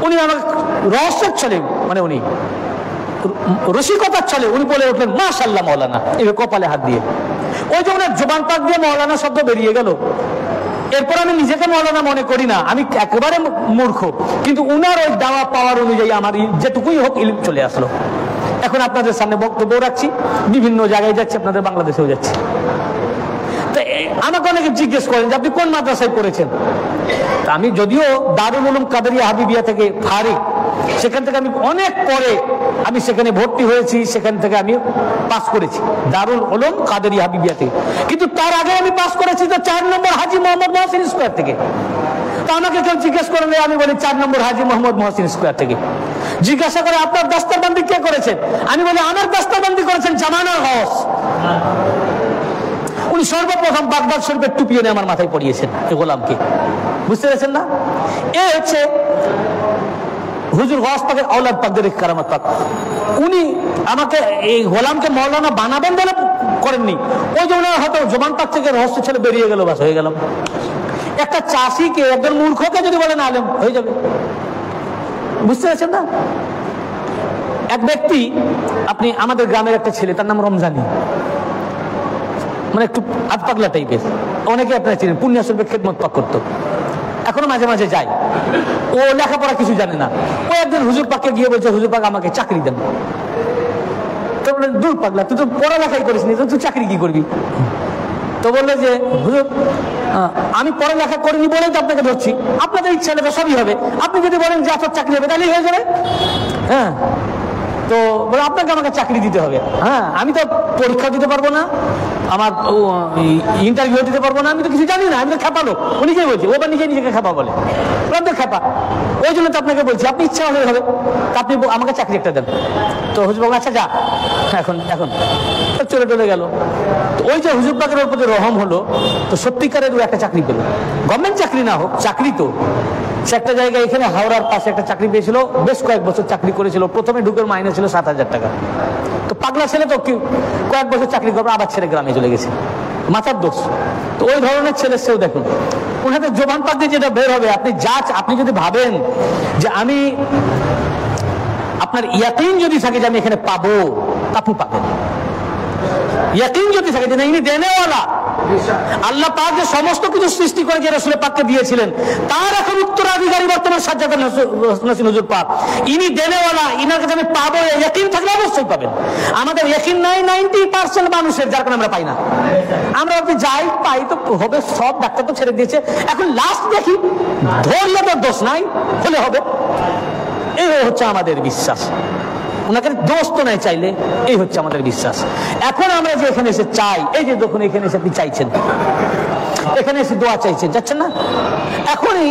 উনি আমার রহস্যের ছলে মানে উনি রসিকতার ছলে উনি বলে উঠলেন মাশাল্লাহ মৌলানা এবার কপালে হাত দিয়ে। ওই যে ওনার জোবান পাক দিয়ে মৌলানা শব্দ বেরিয়ে গেল। এরপর আমি নিজেকে মৌলানা মনে করি না, আমি একেবারে মূর্খ। কিন্তু উনার ওই দাওয়া পাওয়ার অনুযায়ী আমার যেটুকুই হোক ইলিম চলে আসলো। এখন আপনাদের সামনে বক্তব্য রাখছি। বিভিন্ন জায়গায় যাচ্ছি আপনাদের বাংলাদেশেও যাচ্ছি। আমাকে অনেকে জিজ্ঞেস করেন যে আপনি কোন মাদ্রাসায় পড়েছেন? আমি যদিও দারুল উলুম কাদেরিয়া হাবিবিয়া থেকে ফারিক, সেখান থেকে আমি অনেক পরে আমি সেখানে ভর্তি হয়েছি, সেখান থেকে আমি পাস করেছি, দারুল উলুম কাদেরিয়া হাবিবিয়া থেকে। কিন্তু তার আগে আমি পাস করেছি তো চার নম্বর হাজি মোহাম্মদ মহসিন স্কোয়ার থেকে। তো আমাকে কেউ জিজ্ঞেস করলে আমি বলি চার নম্বর হাজি মোহাম্মদ মহসিন স্কোয়ার থেকে। জিজ্ঞাসা করে, আপনার দাস্তারবন্দি কে করেছেন? আমি বলি, আমার দাস্তারবন্দি করেছেন জামানার হস। উনি সর্বপ্রথম বাগদাদ শরীফের টুপি এনে আমার মাথায় পড়িয়েছেন গোলামকে। বুঝতে পেরেছেন না? এ হচ্ছে হুজুর গস পাকের আওলাদ পাকদের কারামাত পাক। উনি আমাকে এই গোলামকে মৌলানা বানাবেন বলে করেননি। ওই যে ওনার হয়তো জবান পাক থেকে রহস্য ছেলে বেরিয়ে গেল, বাস হয়ে গেলাম। একটা চাষিকে, একজন মূর্খকে যদি বলেন আলেম, হয়ে যাবে। বুঝতে পেরেছেন না? এক ব্যক্তি, আপনি আমাদের গ্রামের একটা ছেলে, তার নাম রমজানি। মানে একটু আধ পাগলা টাইপের অনেকে আপনারা চিনেন পুণ্যাসর্বে খেদমত পাক করতো। এখনও মাঝে মাঝে যায়। ও লেখাপড়া কিছু জানে না। ও একদিন হুজুর পাককে গিয়ে বলছে, হুজুর পাক, আমাকে চাকরি দেন। তো বললেন দূর পাগলা, তুই তো পড়ালেখাই করিস নি তুই চাকরি কি করবি? তো বললে যে, হুজুর আমি পড়ালেখা করিনি বলেই তো আপনাকে ধরছি। আপনাদের ইচ্ছা হলে সবই হবে। আপনি যদি বলেন যে আপনার চাকরি হবে, তাহলেই হয়ে যাবে। হ্যাঁ। তো বলে, আপনাকে আমাকে চাকরি দিতে হবে। হ্যাঁ আমি তো পরীক্ষা দিতে পারব না, আমার ইন্টারভিউ দিতে পারব না, আমি তো কিছু জানি না, আমি তো খেপালো ও নিজেই বলছি, ও বা নিজে নিজেকে খেপা বলে। তো খেপা ওই জন্য তো আপনাকে বলছি, আপনি ইচ্ছা হলে হবে, তা আপনি আমাকে চাকরি একটা দেন। তো হুজুরবাবু আচ্ছা যা, এখন এখন। চলে টলে গেল। তো ওই যে হুজুর পাকের ওর প্রতি রহম হলো, তো সত্যিকারের একটা চাকরি পেল। গভর্নমেন্ট চাকরি না হোক, চাকরি তো। সে একটা জায়গায় এখানে হাওড়ার পাশে একটা চাকরি পেয়েছিল, বেশ কয়েক বছর চাকরি করেছিল, প্রথমে ঢুকের মাইনে ছিল সাত হাজার টাকা। তো পাগলা ছেলে তো কয়েক বছর চাকরি করবে, আবার ছেলে গ্রামে চলে গেছে। মাথার দোষ। তো ওই ধরনের ছেলে সেও দেখুন। ওনাদের জোবান পাক দিয়ে যেটা বের হবে, আপনি যা আপনি যদি ভাবেন যে আমি আপনার ইয়াকিন যদি থাকে যে আমি এখানে পাবো আপনি পাবেন। ইয়াকিন যদি থাকে, যে ইনি দেনেওয়ালা। আল্লাহ পাক যে সমস্ত কিছু সৃষ্টি করে, যে রসুলের পাককে দিয়েছিলেন, তার এখন উত্তরাধিকারী বর্তমান সাজ্জাদ নসিন হুজুর পাক। ইনি দেনেওয়ালা, ইনার কাছে আমি পাবো, ইয়াকিন থাকলে অবশ্যই পাবেন। আমাদের ইয়াকিন নাই, নাইনটি পার্সেন্ট মানুষের, যার কারণে আমরা পাই না। আমরা যদি যাই, পাই তো হবে, সব ডাক্তার তো ছেড়ে দিয়েছে। এখন লাস্ট দেখি, ধরলে তো দোষ নাই, হলে হবে। এই হচ্ছে আমাদের বিশ্বাস। ওনাকে দোষ তো নাই চাইলে, এই হচ্ছে আমাদের বিশ্বাস। এখন আমরা যে এখানে এসে চাই, এই যে দেখুন এখানে এসে আপনি চাইছেন। এখানে এসে দোয়া চাইছেন, যাচ্ছেন না? এখনই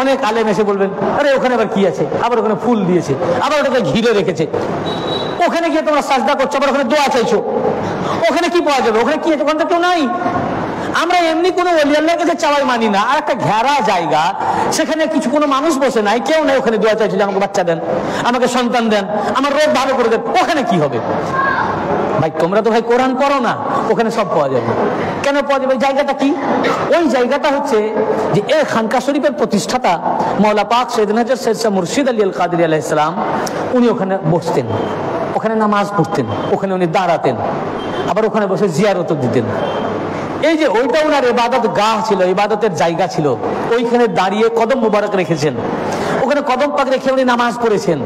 অনেক আলেম এসে বলবেন, আরে, ওখানে আবার কি আছে? আবার ওখানে ফুল দিয়েছে, আবার ওটাকে ঘিরে রেখেছে। ওখানে গিয়ে তোমরা সাজদা করছ, আবার ওখানে দোয়া চাইছো। ওখানে কি পাওয়া যাবে? ওখানে কি আছে? ওখানে তো কেউ নাই। আমরা এমনি কোনো অলি আল্লাহর কাছে চাওয়াই মানি না। আর একটা ঘেরা জায়গা, সেখানে কিছু কোনো মানুষ বসে নাই, কেউ নাই, ওখানে দোয়া চাইছে যে আমাকে বাচ্চা দেন, আমাকে সন্তান দেন, আমার রোগ ভালো করে দেন, ওখানে কি হবে? ভাই, তোমরা তো ভাই কোরআন করো না, ওখানে সব পাওয়া যাবে। কেন পাওয়া যাবে? জায়গাটা কি? ওই জায়গাটা হচ্ছে যে এ খানকা শরীফের প্রতিষ্ঠাতা মৌলা পাক সৈদিন হাজার সৈয়দ শাহ মুর্শিদ আলী আল কাদির আলাইসালাম উনি ওখানে বসতেন। ওখানে নামাজ পড়তেন, ওখানে উনি দাঁড়াতেন। আবার ওখানে বসে জিয়ারত দিতেন। এই যে ওইটা ওনার এবাদত গাহ ছিল, ইবাদতের জায়গা ছিল। ওইখানে দাঁড়িয়ে কদম মুবারক রেখেছেন। ওখানে কদম পাক রেখে উনি নামাজ পড়েছেন।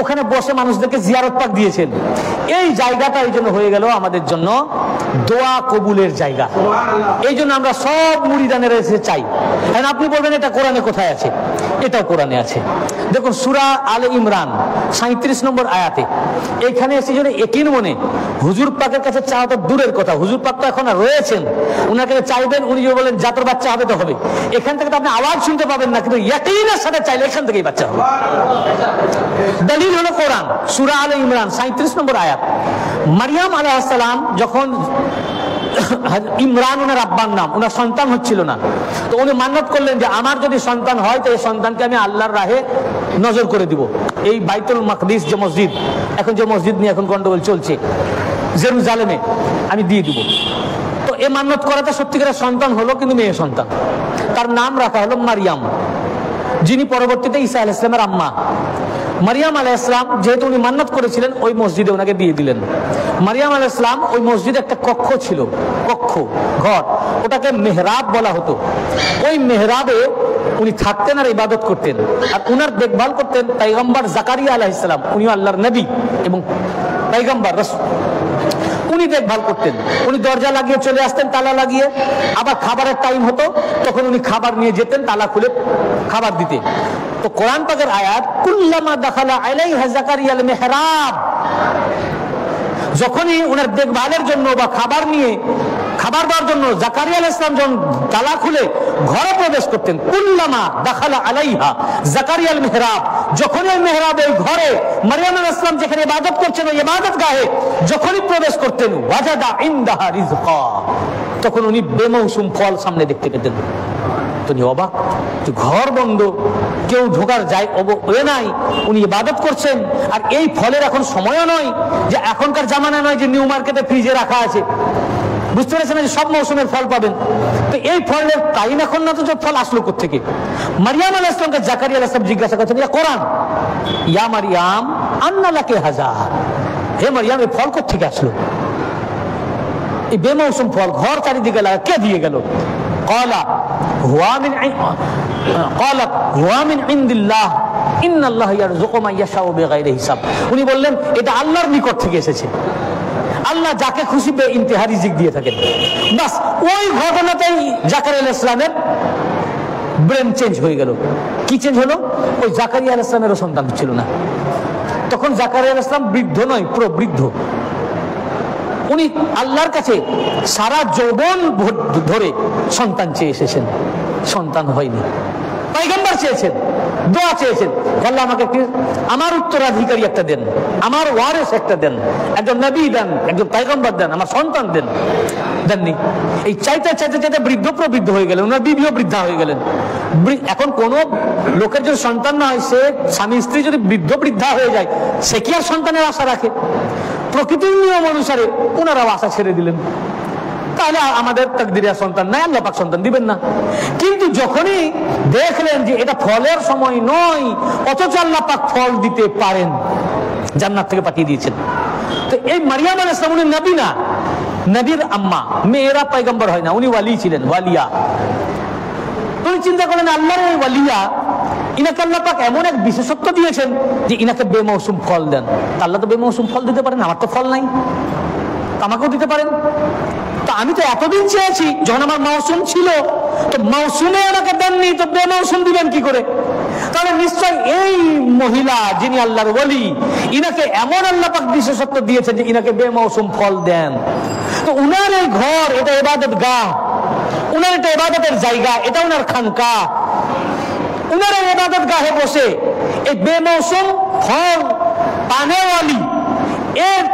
ওখানে বসে মানুষদেরকে জিয়ারত পাক দিয়েছেন। এই জায়গাটা এই জন্য হয়ে গেল আমাদের জন্য দোয়া কবুলের জায়গা। এই জন্য আমরা সব মুড়িদানের এসে চাই। এখন আপনি বলবেন এটা কোরআনে কোথায় আছে? এটাও কোরআনে আছে। দেখুন সুরা আলে ইমরান সাঁত্রিশ নম্বর আয়াতে এখানে এসে যদি একিন মনে হুজুর পাকের কাছে চাওয়া তো দূরের কথা। হুজুর পাক তো এখন রয়েছেন। উনাকে চাইবেন উনি যদি বলেন জাতর বাচ্চা হবে তো হবে। এখান থেকে তো আপনি আওয়াজ শুনতে পাবেন না কিন্তু ইয়াকিনের সাথে চাইলে এখান থেকেই বাচ্চা হবে। দলিল হলো কোরআন, সুরা আলে ইমরান সাঁত্রিশ নম্বর আয়াত। মারিয়াম আলাইসালাম যখন ইমরান ওনার আব্বার নাম, ওনার সন্তান হচ্ছিল না। তো উনি মান্যত করলেন যে, আমার যদি সন্তান হয়, তো এই সন্তানকে আমি আল্লাহর রাহে নজর করে দিব। এই বাইতুল মাকদিস যে মসজিদ, এখন যে মসজিদ নিয়ে এখন গন্ডগোল চলছে, জেরুজালেমে আমি দিয়ে দিব। তো এ মান্যত করাতে সত্যিকারের সন্তান হলো, কিন্তু মেয়ে সন্তান। তার নাম রাখা হলো মারিয়াম, যিনি পরবর্তীতে ঈসা আল ইসলামের আম্মা। মারিয়াম আলাহ ইসলাম যেহেতু উনি মান্নাত করেছিলেন, ওই মসজিদে ওনাকে বিয়ে দিলেন। মারিয়াম আলাহ ইসলাম ওই মসজিদে একটা কক্ষ ছিল, কক্ষ, ঘর, ওটাকে মেহরাব বলা হতো। ওই মেহরাবে উনি থাকতেন আর ইবাদত করতেন। আর উনার দেখভাল করতেন তাইগম্বার জাকারিয়া আলাহ ইসলাম উনিও আল্লাহর নবী এবং তাইগম্বার রসুল। উনি দেখভাল করতেন। উনি দরজা লাগিয়ে চলে আসতেন, তালা লাগিয়ে। আবার খাবারের টাইম হতো, তখন উনি খাবার নিয়ে যেতেন, তালা খুলে খাবার দিতে তো কোরআন পাকের আয়াত, কুল্লামা দাখালা আলাইহা হাজাকারিয়াল মেহরাব। যখনই উনার দেখভালের জন্য বা খাবার নিয়ে খাবার দেওয়ার জন্য জাকারিয়া ইসলাম যখন তালা খুলে ঘরে প্রবেশ করতেন, কুল্লামা দাখালা আলাইহা জাকারিয়াল মেহরাব যখনই ওই মেহরাব ওই ঘরে মারিয়াম ইসলাম যেখানে ইবাদত করছেন, ওই ইবাদত গাহে যখনই প্রবেশ করতেন, ওয়াজাদা ইনদাহা রিজকা তখন উনি বেমৌসুম ফল সামনে দেখতে পেতেন। তিনি অবাক ঘর বন্ধ, কেউ ঢোকার যায় অব- এ নাই, উনি ইবাদত করছেন, আর এই ফলের এখন সময়ও নয় যে এখনকার জামানা নয় যে নিউ মার্কেটে ফ্রিজে রাখা আছে। বুঝতে পেরেছেন যে সব মৌসুমের ফল পাবেন। তো এই ফলের টাইম এখন না তো ফল আসলো থেকে মারিয়াম আল ইসলামকে জাকারি আল ইসলাম জিজ্ঞাসা করছেন, ইয়া কোরআন? ইয়া মারিয়াম আন্নালাকে হাজা। হে মারিয়াম, এই ফল থেকে আসলো? এই বেমৌসুম ফল, ঘর চারিদিকে লাগা, কে দিয়ে গেল? কলা হুয়ামিন কলাক হুয়ামিন ইন্দিল্লাহ। ইন্নাল্লাহ ইয়ারযুকু মান ইয়াশাউ বিগাইরি হিসাব। উনি বললেন, এটা আল্লাহর নিকট থেকে এসেছে। আল্লাহ যাকে খুশি বে ইন্তেহারি জিক দিয়ে থাকেন। বাস, ওই ঘটনাতেই জাকারিয়া আলাইহিস ইসলামের ব্রেন চেঞ্জ হয়ে গেল। কি চেঞ্জ হলো? ওই জাকারিয়া আল ইসলামেরও সন্তান ছিল না। তখন জাকারিয়া আল ইসলাম বৃদ্ধ নয়, প্রবৃদ্ধ। উনি আল্লাহর কাছে সারা যৌবন ধরে সন্তান চেয়ে এসেছেন। সন্তান হয়নি। পাইগাম্বার চেয়েছেন, দোয়া চেয়েছেন। আল্লাহ আমাকে একটি, আমার উত্তরাধিকারী একটা দেন, আমার ওয়ারেস একটা দেন, একজন নবী দেন, একজন পাইগম্বর দেন, আমার সন্তান দেন। দেননি। এই চাইতে চাইতে চাইতে বৃদ্ধ প্রবৃদ্ধ হয়ে গেলেন, ওনার বিবিও বৃদ্ধা হয়ে গেলেন। এখন কোন লোকের যদি সন্তান না হয়, সে স্বামী, স্ত্রী যদি বৃদ্ধ বৃদ্ধা হয়ে যায়, সে কি আর সন্তানের আশা রাখে? প্রকৃতির নিয়ম অনুসারে ওনারাও আশা ছেড়ে দিলেন। তাহলে আমাদের তাকদিরিয়া সন্তান নাই, আল্লাহ পাক সন্তান দিবেন না। কিন্তু যখনই দেখলেন যে এটা ফলের সময় নয়, অথচ আল্লাহ পাক ফল দিতে পারেন, জান্নাত থেকে পাঠিয়ে দিয়েছেন। তো এই মারিয়াম আল ইসলাম উনি নবী না, নবীর আম্মা, মেয়েরা পয়গম্বর হয় না, উনি ওয়ালি ছিলেন, ওয়ালিয়া। তুমি চিন্তা করেন আল্লাহর এই ওয়ালিয়া, ইনাকে আল্লাহ পাক এমন এক বিশেষত্ব দিয়েছেন যে ইনাকে বেমৌসুম ফল দেন। আল্লাহ তো বেমৌসুম ফল দিতে পারেন, আমার তো ফল নাই। আমাকেও দিতে পারেন। তো আমি তো এতদিন চেয়েছি, যখন আমার মৌসুম ছিল, তো মৌসুমে আমাকে দেননি, তো বেমৌসুম দিবেন কি করে? তাহলে নিশ্চয় এই মহিলা যিনি আল্লাহর বলি ইনাকে এমন আল্লাহ পাক বিশেষত্ব দিয়েছেন যে ইনাকে বেমৌসুম ফল দেন। তো উনার এই ঘর, এটা এবাদত গা উনার এটা এবাদতের জায়গা, এটা উনার খানকা। উনার এবাদত গাহে বসে, এই বেমৌসুম ফল পানেওয়ালি এর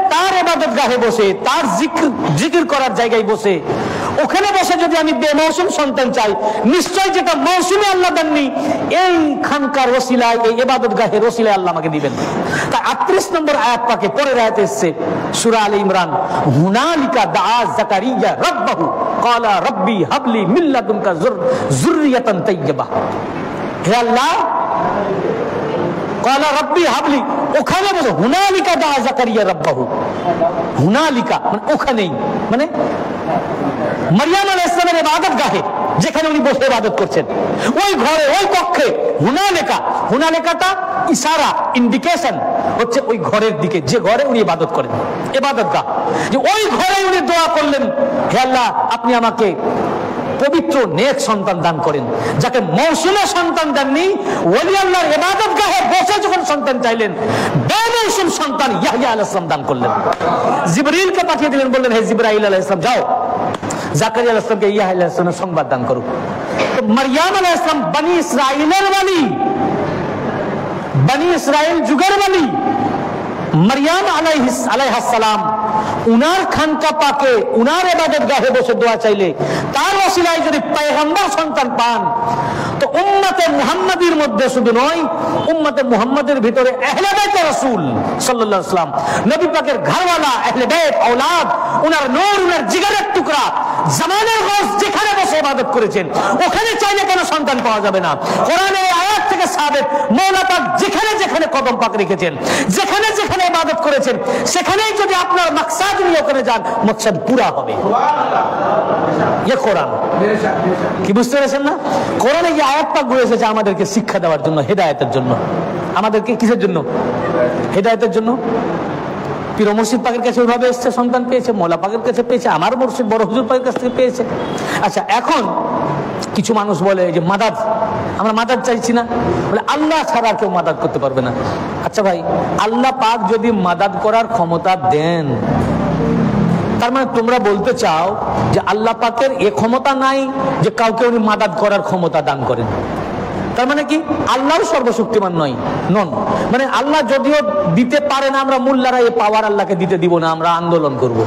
তার বসে, তার জিকির জিকির করার জায়গায় বসে। ওখানে বসে যদি আমি বেমৌসুম সন্তান চাই নিশ্চয় যেটা মৌসুমে আল্লাহ দেননি এই খানকার ওসিলায়, এই এবাদত গাহের ওসিলায় আল্লাহ আমাকে দিবেন। তা আটত্রিশ নম্বর আয়াত পাকে পরের আয়াত এসছে, সুরা আল ইমরান, হুনালিকা দা জাকারিয়া রব্বাহু, ক্বালা রব্বি হাবলি মিল্লাদুনকা যুর যুররিয়াতান তাইয়্যিবা। হে আল্লাহ কলা রব্বি হাবলি ওখানে বলো, হুনালিকা দা জাকারিয়া রব্বাহু। হুনালিকা মানে ওখানেই মানে মারিয়াম আলাইহিস সালামের ইবাদত গাহে, যেখানে উনি বসে ইবাদত করছেন। ওই ঘরে, ওই কক্ষে হুনালিকা, হুনালিকাটা ইশারা ইন্ডিকেশন হচ্ছে ওই ঘরের দিকে, যে ঘরে উনি ইবাদত করেন ইবাদত গাহ যে ওই ঘরে উনি দোয়া করলেন, হে আল্লাহ, আপনি আমাকে পবিত্র নেক সন্তান দান করেন। যাকে মৌসুমে সন্তান দেননি ওলি আল্লাহর ইবাদত গাহে বসে যখন সন্তান চাইলেন, বেমৌসুম সন্তান ইয়াহিয়া আলাইহিস সালাম দান করলেন। জিবরিলকে পাঠিয়ে দিলেন, বললেন, হে জিবরাইল আলাইহিস সালাম, যাও। জাকারিয়া আলাইহিস সালামকে ইয়াহিয়া আলাইহিস সালামের সংবাদ দান করো। তো মারইয়াম আলাইহিস সালাম বনি ইসরাইলের ওয়ালি বনি ইসরাইল যুগের ওয়ালি মারিয়াম আলাইহিস আলাইহাস সালাম, উনার খানকা পাকে উনার ইবাদত গাহে বসে দোয়া চাইলে, তার ওসিলায় যদি পয়গম্বর সন্তান পান, তো উম্মতে মুহাম্মাদির মধ্যে শুধু নয়, উম্মতে মুহাম্মাদের ভিতরে আহলে বাইত রাসূল সাল্লাল্লাহু আলাইহি সাল্লাম, নবী পাকের ঘরওয়ালা, আহলে বাইত, আওলাদ, উনার নূর, উনার জিগারের টুকরা, জামানের গোস যেখানে বসে ইবাদত করেছেন, ওখানে চাইলে কোনো সন্তান পাওয়া যাবে না। কোরআনের থেকে সাবেত মৌলা পাক যেখানে যেখানে কদম পাক রেখেছেন যেখানে যেখানে ইবাদত করেছেন সেখানেই যদি আপনার মাকসাদ নিয়ে ওখানে যান মকসাদ পুরা হবে। ইয়ে কোরআন। কি বুঝতে পেরেছেন না? কোরআনে যে আয়াত পাক ঘুরে এসেছে আমাদেরকে শিক্ষা দেওয়ার জন্য হেদায়তের জন্য। আমাদেরকে কিসের জন্য? হেদায়তের জন্য? পীর মুর্শিদ পাকের কাছে ওইভাবে এসছে সন্তান পেয়েছে মোলা পাকের কাছে পেয়েছে আমার মুর্শিদ বড় হুজুর পাকের কাছ থেকে পেয়েছে। আচ্ছা এখন কিছু মানুষ বলে যে মাদাদ আমরা মাদাদ চাইছি না। বলে, আল্লাহ ছাড়া কেউ মাদাদ করতে পারবে না। আচ্ছা ভাই, আল্লাহ পাক যদি মাদাদ করার ক্ষমতা দেন, তার মানে তোমরা বলতে চাও যে আল্লাহ পাকের এ ক্ষমতা নাই যে কাউকে উনি মাদাদ করার ক্ষমতা দান করেন। তার মানে কি? আল্লাহ সর্বশক্তিমান নয়, নন। মানে আল্লাহ যদিও দিতে পারে না, আমরা মোল্লারা এ পাওয়ার আল্লাহকে দিতে দিব না, আমরা আন্দোলন করব।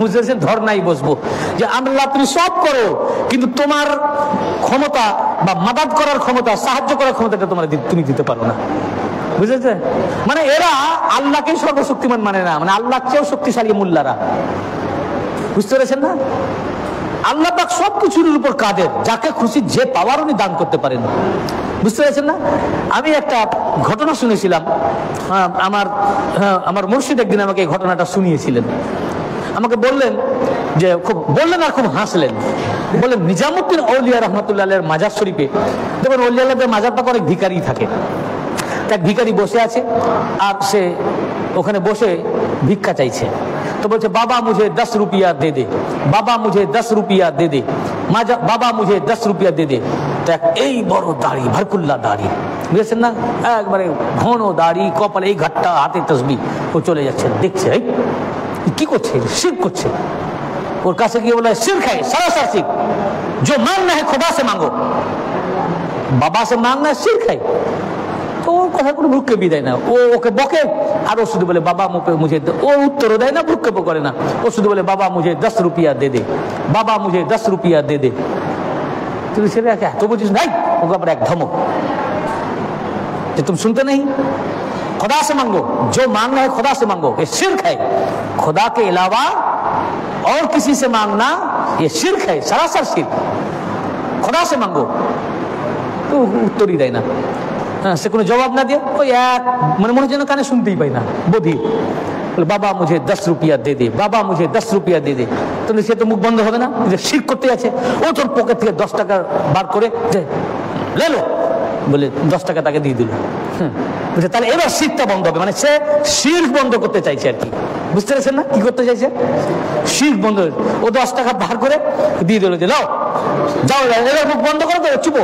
বুঝেছেন ধর্নাই বসবো। যে আল্লাহ তুমি সব করো, কিন্তু তোমার ক্ষমতা বা মাদাদ করার ক্ষমতা, সাহায্য করার ক্ষমতাটা তোমার তুমি দিতে পারো না। বুঝেছে? মানে এরা আল্লাহকে সর্বশক্তিমান মানে না মানে আল্লাহ চেয়েও শক্তিশালী মোল্লারা। বুঝতে পেরেছেন না? আল্লাহ পাক সব কিছুর উপর কাদের, যাকে খুশি যে পাওয়ার উনি দান করতে পারেন। বুঝতে পেরেছেন না? আমি একটা ঘটনা শুনেছিলাম। আমার আমার মুর্শিদ একদিন আমাকে এই ঘটনাটা শুনিয়েছিলেন। আমাকে বললেন যে খুব, বললেন আর খুব হাসলেন। বললেন, নিজামুদ্দিন অলিয়া রহমতুল্লাহ মাজার শরীফে দেখবেন অলিয়াল্লাহদের মাজার পাকে অনেক ভিকারি থাকে। এক ভিকারি বসে আছে, আর সে ওখানে বসে ভিক্ষা চাইছে। তো বলছে, বাবা মুঝে দশ রুপিয়া দে দে, বাবা মুঝে দশ রুপিয়া দে দে, মাজা, বাবা মুঝে দশ রুপিয়া দে দে। এই বড় দাড়ি, ভারকুল্লা দাড়ি। বুঝেছেন না? একবারে ঘন দাড়ি, কপালে এই ঘাটটা, হাতে তসবি। ও চলে যাচ্ছে, দেখছে কি করছে শির করছে ওর কাছে গিয়ে বলে सिर खाए सरासर सिर जो मांगना है खुदा से मांगो বাবা সে মাংনা है सिर खाए তো ওর কথা কোনো ভ্রুক্ষেপই দেয় না ও ওকে বকে আর ও শুধু বলে বাবা মুখে মুঝে দে-" ও উত্তরও দেয় না ভ্রুক্ষেপও করে না ও শুধু বলে বাবা মুঝে দশ রুপিয়া দে দে বাবা মুঝে দশ রুপিয়া দে দে তুই ছেলে এত বুঝিস নাই ওকে আবার এক ধমক যে तुम सुनते नहीं खुदा से मांगो जो मांगना है खुदा से मांगो ये शिरक है खुदा के अलावा और किसी से मांगना ये शिरक है सरासर शिरक खुदा से मांगो তো উত্তরই দেয় না হ্যাঁ সে কোনো জবাব না দিয়ে ওই এক মানে মনে হচ্ছে যেন কানে শুনতেই পাই না বধির বলে, বাবা মুঝে দশ রুপিয়া দে দে বাবা মুঝে দশ রুপিয়া দে দে তো সে তো মুখ বন্ধ হবে না যে শির করতে আছে ও তোর পকেট থেকে দশ টাকা বার করে যে লেলো বলে দশ টাকা তাকে দিয়ে দিল। বুঝছে তাহলে এবার শীতটা বন্ধ হবে। মানে সে শিল্প বন্ধ করতে চাইছে আর কি। বুঝতে পারছেন না কি করতে চাইছে? শিল্প বন্ধ ও দশ টাকা ধার করে দিয়ে দিল যে যাও, এবার মুখ বন্ধ করো তো, চুপো।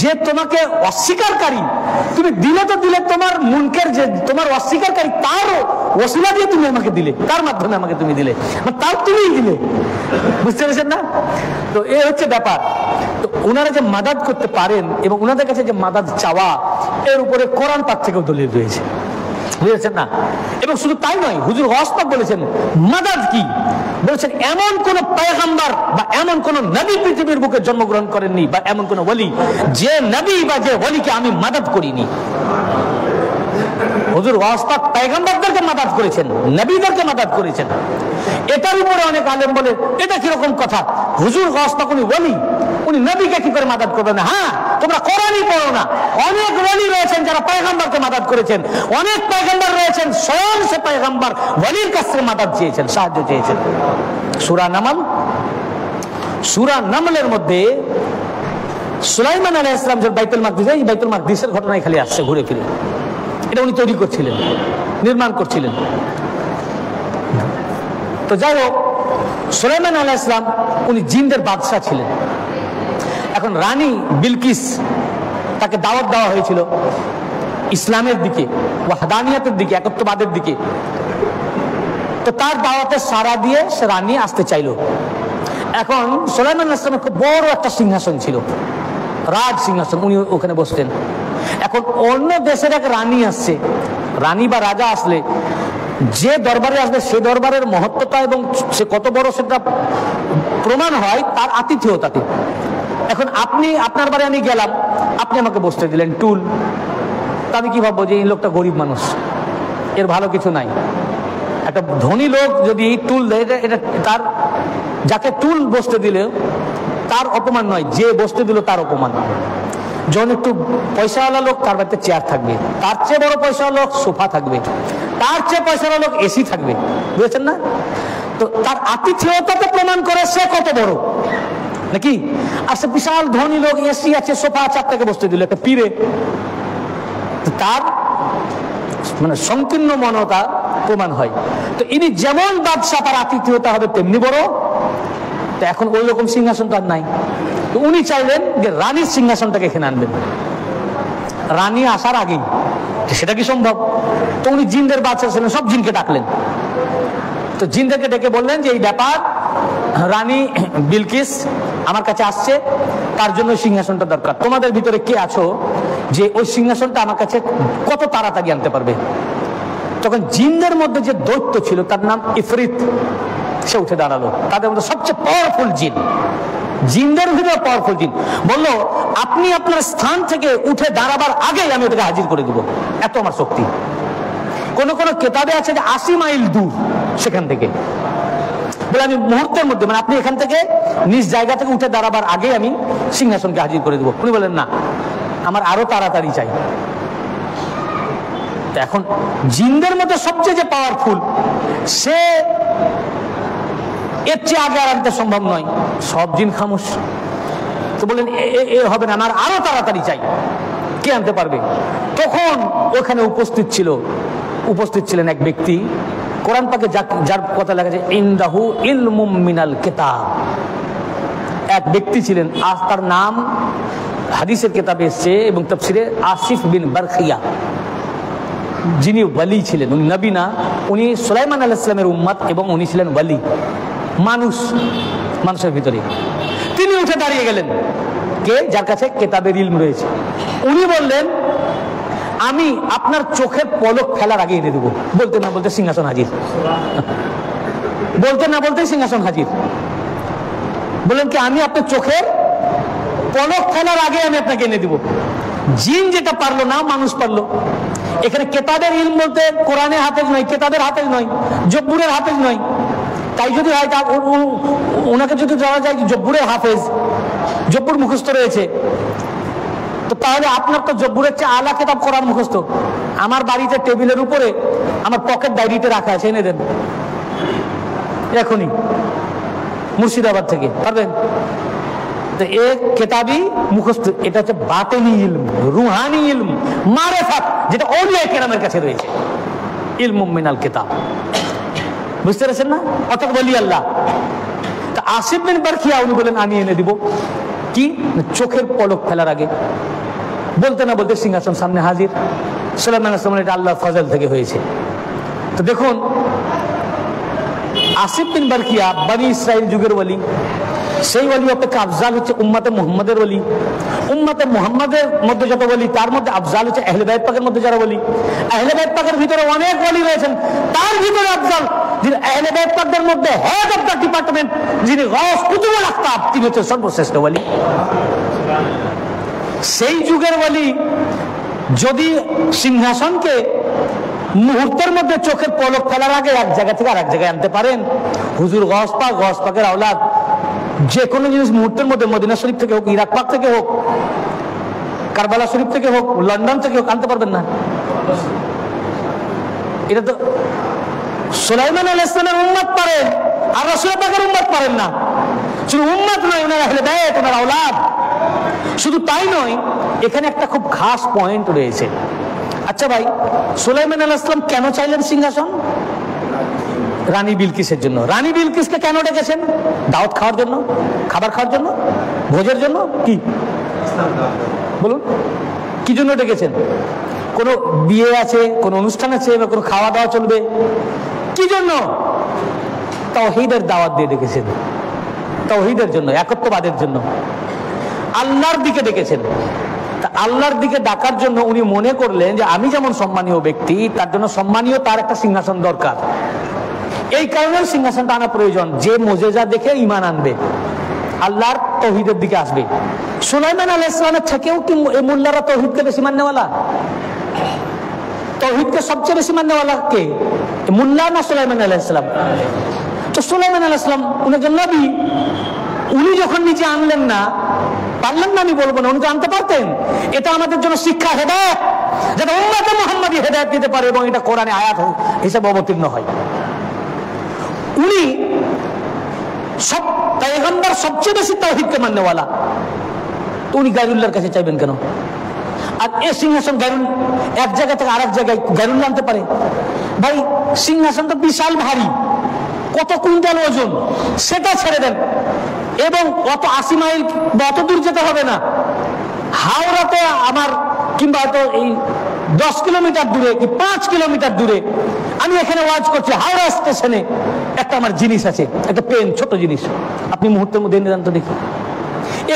যে তোমাকে অস্বীকারী তুমি দিলে তো দিলে তোমার মুনকের যে তোমার অস্বীকারী তার ওসিলা দিয়ে তুমি আমাকে দিলে, তার মাধ্যমে আমাকে তুমি দিলে তার তাও তুমিই দিলে। বুঝতে পেরেছেন না? তো এ হচ্ছে ব্যাপার। তো ওনারা যে মাদাত করতে পারেন এবং ওনাদের কাছে যে মাদাদ চাওয়া, এর উপরে কোরআন পাক থেকেও দলিল রয়েছে। বুঝেছেন না? এবং শুধু তাই নয়, হুজুর হস্তক বলেছেন, মাদাদ কি? বলেছেন, এমন কোন পয়গাম্বার বা এমন কোন নবী পৃথিবীর বুকে জন্মগ্রহণ করেননি বা এমন কোন ওলি, যে নবী বা যে ওলিকে আমি মাদাদ করিনি। হুজুর ওয়াস্তাক পয়গম্বরদেরকে মাদাদ করেছেন, নবীদেরকে মাদাদ করেছেন। এটার উপরে অনেক আলেম বলে, এটা কীরকম কথা? হুজুর ওয়াস্তাক উনি ওলি, উনি নবীকে কি করে মাদাদ করবেন? হ্যাঁ তোমরা কোরআনই পড়ো না। অনেক ওলি রয়েছেন যারা পায়গাম্বারকে মাদাদ করেছেন। অনেক পয়গম্বর রয়েছেন, স্বয়ং সে পয়গম্বর ওলির কাছ থেকে মাদাদ চেয়েছেন, সাহায্য চেয়েছেন। সূরা নামাল? সূরা নামলের মধ্যে সুলাইমান আলাইহিস সালাম যে বাইতুল মাকদিস, এই বাইতুল মাকদিসের ঘটনায় খালি আসছে ঘুরে ফিরে। এটা উনি তৈরি করছিলেন, নির্মাণ করছিলেন। তো যাই হোক, সুলাইমান আলাহ ইসলাম উনি জিনদের বাদশাহ ছিলেন। এখন রানী বিলকিস তাকে দাওয়াত দেওয়া হয়েছিল ইসলামের দিকে, ওয়াহদানিয়াতের দিকে, একত্ববাদের দিকে। তো তার দাওয়াতে সারা দিয়ে সে রানী আসতে চাইলো। এখন সোলাইমান ইসলামের খুব বড় একটা সিংহাসন ছিল, রাজ সিংহাসন, উনি ওখানে বসতেন। এখন অন্য দেশের এক রানী আসছে, রানী বা রাজা আসলে যে দরবারে আসবে, সে দরবারের মহত্বতা এবং সে কত বড় সেটা প্রমাণ হয়, তার আতিথেয়তাতে এখন আপনি, আপনার বাড়ি আমি গেলাম, আপনি আমাকে বসতে দিলেন, টুল। তা আমি কি ভাববো যে এই লোকটা গরিব মানুষ? এর ভালো কিছু নাই। একটা ধনী লোক যদি টুল দেয়, এটা তার, যাকে টুল বসতে দিলে, তার অপমান নয়, যে বসতে দিল তার অপমান। যখন একটু পয়সাওয়ালা লোক, তার বাড়িতে চেয়ার থাকবে। তার চেয়ে বড় পয়সাওয়ালা লোক সোফা থাকবে। তার চেয়ে পয়সাওয়ালা লোক এসি থাকবে। বুঝেছেন না? তো তার আতিথেয়তাতে প্রমাণ করে সে কত বড়। নাকি? আর সে বিশাল ধনী লোক এসি আছে, সোফা আপনাকে বসতে দিল, একটা পীরে। তার মানে সংকীর্ণ মনতা প্রমাণ হয়। তো ইনি যেমন বাদশাহ, তার আতিথেয়তা হবে তেমনি বড়। তো এখন ওই রকম সিংহাসন তো আর নাই। তো উনি চাইলেন যে রানীর সিংহাসনটাকে এখানে আনবেন। রানী আসার আগেই সেটা কি সম্ভব? তো উনি জিনদের বাদশাহ ছিলেন, সব জিনকে ডাকলেন। তো জিনদেরকে ডেকে বললেন যে, এই ব্যাপার, রানী বিলকিস আমার কাছে আসছে, তার জন্য সিংহাসনটা দরকার। তোমাদের ভিতরে কে আছো যে ওই সিংহাসনটা আমার কাছে কত তাড়াতাড়ি আনতে পারবে? তখন জিনদের মধ্যে যে দৈত্য ছিল, তার নাম ইফরিত। সে উঠে দাঁড়াল। তাদের মধ্যে সবচেয়ে পাওয়ারফুল জিন। জিনদের ভিতরে পাওয়ারফুল জিন। বলল, আপনি আপনার স্থান থেকে উঠে দাঁড়াবার আগেই আমি ওটাকে হাজির করে দিব। এত আমার শক্তি। কোন কোন কেতাবে আছে যে আশি মাইল দূর সেখান থেকে। বলে আমি মুহূর্তের মধ্যে মানে আপনি এখান থেকে নিজ জায়গা থেকে উঠে দাঁড়াবার আগে আমি সিংহাসনকে হাজির করে দেবো। উনি বলেন, না, আমার আরও তাড়াতাড়ি চাই। এখন জিনদের মধ্যে সবচেয়ে যে পাওয়ারফুল সে এর চেয়ে আগে আর আনতে সম্ভব নয়। সব জিন খামোশ। তো বললেন এ হবে না, আমার আরও তাড়াতাড়ি চাই। কে আনতে পারবে? তখন ওখানে উপস্থিত ছিল, উপস্থিত ছিলেন এক ব্যক্তি কোরআন পাকে যার কথা লেখা আছে, ইন্দাহু ইলমুম মিনাল কেতাব। এক ব্যক্তি ছিলেন, আজ তার নাম হাদিসের কেতাবে এসছে এবং তফসিরে আসিফ বিন বারখিয়া। যিনি ওয়ালি ছিলেন, উনি নবী না, উনি সুলাইমান আলাহ ইসলামের উম্মাদ এবং উনি ছিলেন ওয়ালি। মানুষ, মানুষের ভিতরে। তিনি উঠে দাঁড়িয়ে গেলেন। কে? যার কাছে কেতাবের ইলম রয়েছে। উনি বললেন আমি আপনার চোখের পলক ফেলার আগে এনে দেবো। বলতে না বলতে সিংহাসন হাজির। বলতে না বলতে সিংহাসন হাজির। বললেন কি, আমি আপনার চোখের পলক ফেলার আগে আমি আপনাকে এনে দিব। জিন যেটা পারল না, মানুষ পারল। এখানে কেতাবের ইলম বলতে কোরআনের হাতের নয়, কেতাবের হাতের নয়, জব্বুরের হাতের নয়। তাই যদি হয় তা ওনাকে যদি ধরা যায় জব্বুরের হাফেজ, জব্বুর মুখস্থ রয়েছে তো তাহলে আপনার তো জব্বুরের চেয়ে আলা কেতাব করার মুখস্থ। আমার বাড়িতে টেবিলের উপরে আমার পকেট ডায়েরিতে রাখা আছে, এনে দেন। এখনই। মুর্শিদাবাদ থেকে, পারবেন? তো এ কেতাবি মুখস্থ, এটা হচ্ছে বাতেনি ইলম, রুহানি ইলম, মারেফাত, যেটা অলিয়া কেরামের কাছে রয়েছে। ইলম মিনাল কেতাব। বুঝতে পেরেছেন না? অর্থাৎ বলি আল্লাহ। তা আসিফ বিন বারখিয়া উনি বলেন, আমি এনে দিব। কি? চোখের পলক ফেলার আগে। বলতে না বলতে সিংহাসন সামনে হাজির। সুলাইমান আসলাম এটা আল্লাহ ফজল থেকে হয়েছে। তো দেখুন, আসিফ বিন বারকিয়া বানি ইসরাইল যুগের ওলি, সেই ওলি অপেক্ষা আফজাল হচ্ছে উম্মাতে মুহাম্মাদের ওলি। উম্মাতে মুহাম্মাদের মধ্যে যত বলি তার মধ্যে আফজাল হচ্ছে আহলে পাকের মধ্যে যারা বলি আহলে বাইত পাকের ভিতরে অনেক ওলি রয়েছেন, তার ভিতরে আফজাল, যিনি আহলে পাকদের মধ্যে হেড অফ দ্য ডিপার্টমেন্ট যিনি গস কুতুবুল আখতাব, তিনি হচ্ছে সর্বশ্রেষ্ঠ ওলি। সেই যুগের বলি যদি সিংহাসনকে মুহূর্তের মধ্যে চোখের পলক ফেলার আগে এক জায়গা থেকে আর এক জায়গায় আনতে পারেন, হুজুর গস পাক গস পাকের আওলাদ, যে কোনো জিনিস মুহূর্তের মধ্যে মদিনা শরীফ থেকে হোক, ইরাক পাক থেকে হোক, কারবালা শরীফ থেকে হোক, লন্ডন থেকে হোক, আনতে পারবেন না। এটা তো সোলাইমান আল ইসলামের উম্মত পারেন আর রসুল পাকের উম্মত পারেন না। শুধু উম্মত নয় ওনারা হলে দেয় ওনার আওলাদ। শুধু তাই নয়, এখানে একটা খুব খাস পয়েন্ট রয়েছে। আচ্ছা ভাই, সুলাইমান আল ইসলাম কেন চাইলেন সিংহাসন? রানী বিলকিসের জন্য। রানী বিলকিসকে কেন ডেকেছেন? দাওয়াত খাওয়ার জন্য? খাবার খাওয়ার জন্য? ভোজের জন্য? কি? বলুন। কি জন্য ডেকেছেন? কোনো বিয়ে আছে, কোনো অনুষ্ঠান আছে, বা কোনো খাওয়া দাওয়া চলবে? কি জন্য? তাওহীদের দাওয়াত দিয়ে ডেকেছেন। তাওহীদের জন্য, একত্ববাদের জন্য। আল্লাহর দিকে ডেকেছেন। আল্লাহর দিকে ডাকার জন্য উনি মনে করলেন যে আমি যেমন সম্মানীয় ব্যক্তি, তার জন্য সম্মানীয় তার একটা সিংহাসন দরকার। এই কারণে সিংহাসনটা আনা প্রয়োজন। যে মোজেজা দেখে ইমান আনবে, আল্লাহর তৌহিদের দিকে আসবে। সুলাইমান আলাহ ইসলামের থেকেও কি মোল্লারা তৌহিদকে বেশি মান্যওয়ালা? তৌহিদকে সবচেয়ে বেশি মান্যওয়ালা কে? মোল্লা না সুলাইমান আলাহ ইসলাম তো সুলাইমান আলাহ ইসলাম উনি উনি যখন নিজে আনলেন না পারলেন না আমি বলব না, উনি তো আনতে পারতেন। এটা আমাদের জন্য শিক্ষা হেদায়ত, যাতে উম্মাতে মোহাম্মদী হেদায়ত দিতে পারে এবং এটা কোরআনে আয়াত হিসাবে অবতীর্ণ হয়। উনি সব পেগম্বর সবচেয়ে বেশি তৌহিদকে মাননেওয়ালা তো উনি গাইরুল্লাহর কাছে চাইবেন কেন? আর এ সিংহাসন গাইরুল এক জায়গা থেকে আরেক জায়গায় গাইরুল্লাহ আনতে পারে। ভাই, সিংহাসন তো বিশাল ভারী। কত কুইন্টাল ওজন? সেটা ছেড়ে দেন। এবং অত আশি মাইল অত দূর যেতে হবে না। হাওড়াতে আমার কিংবা হয়তো এই দশ কিলোমিটার দূরে কি পাঁচ কিলোমিটার দূরে আমি এখানে ওয়াজ করছি, হাওড়া স্টেশনে একটা আমার জিনিস আছে, একটা পেন, ছোট জিনিস। আপনি মুহূর্তের মধ্যে এনে দেখি।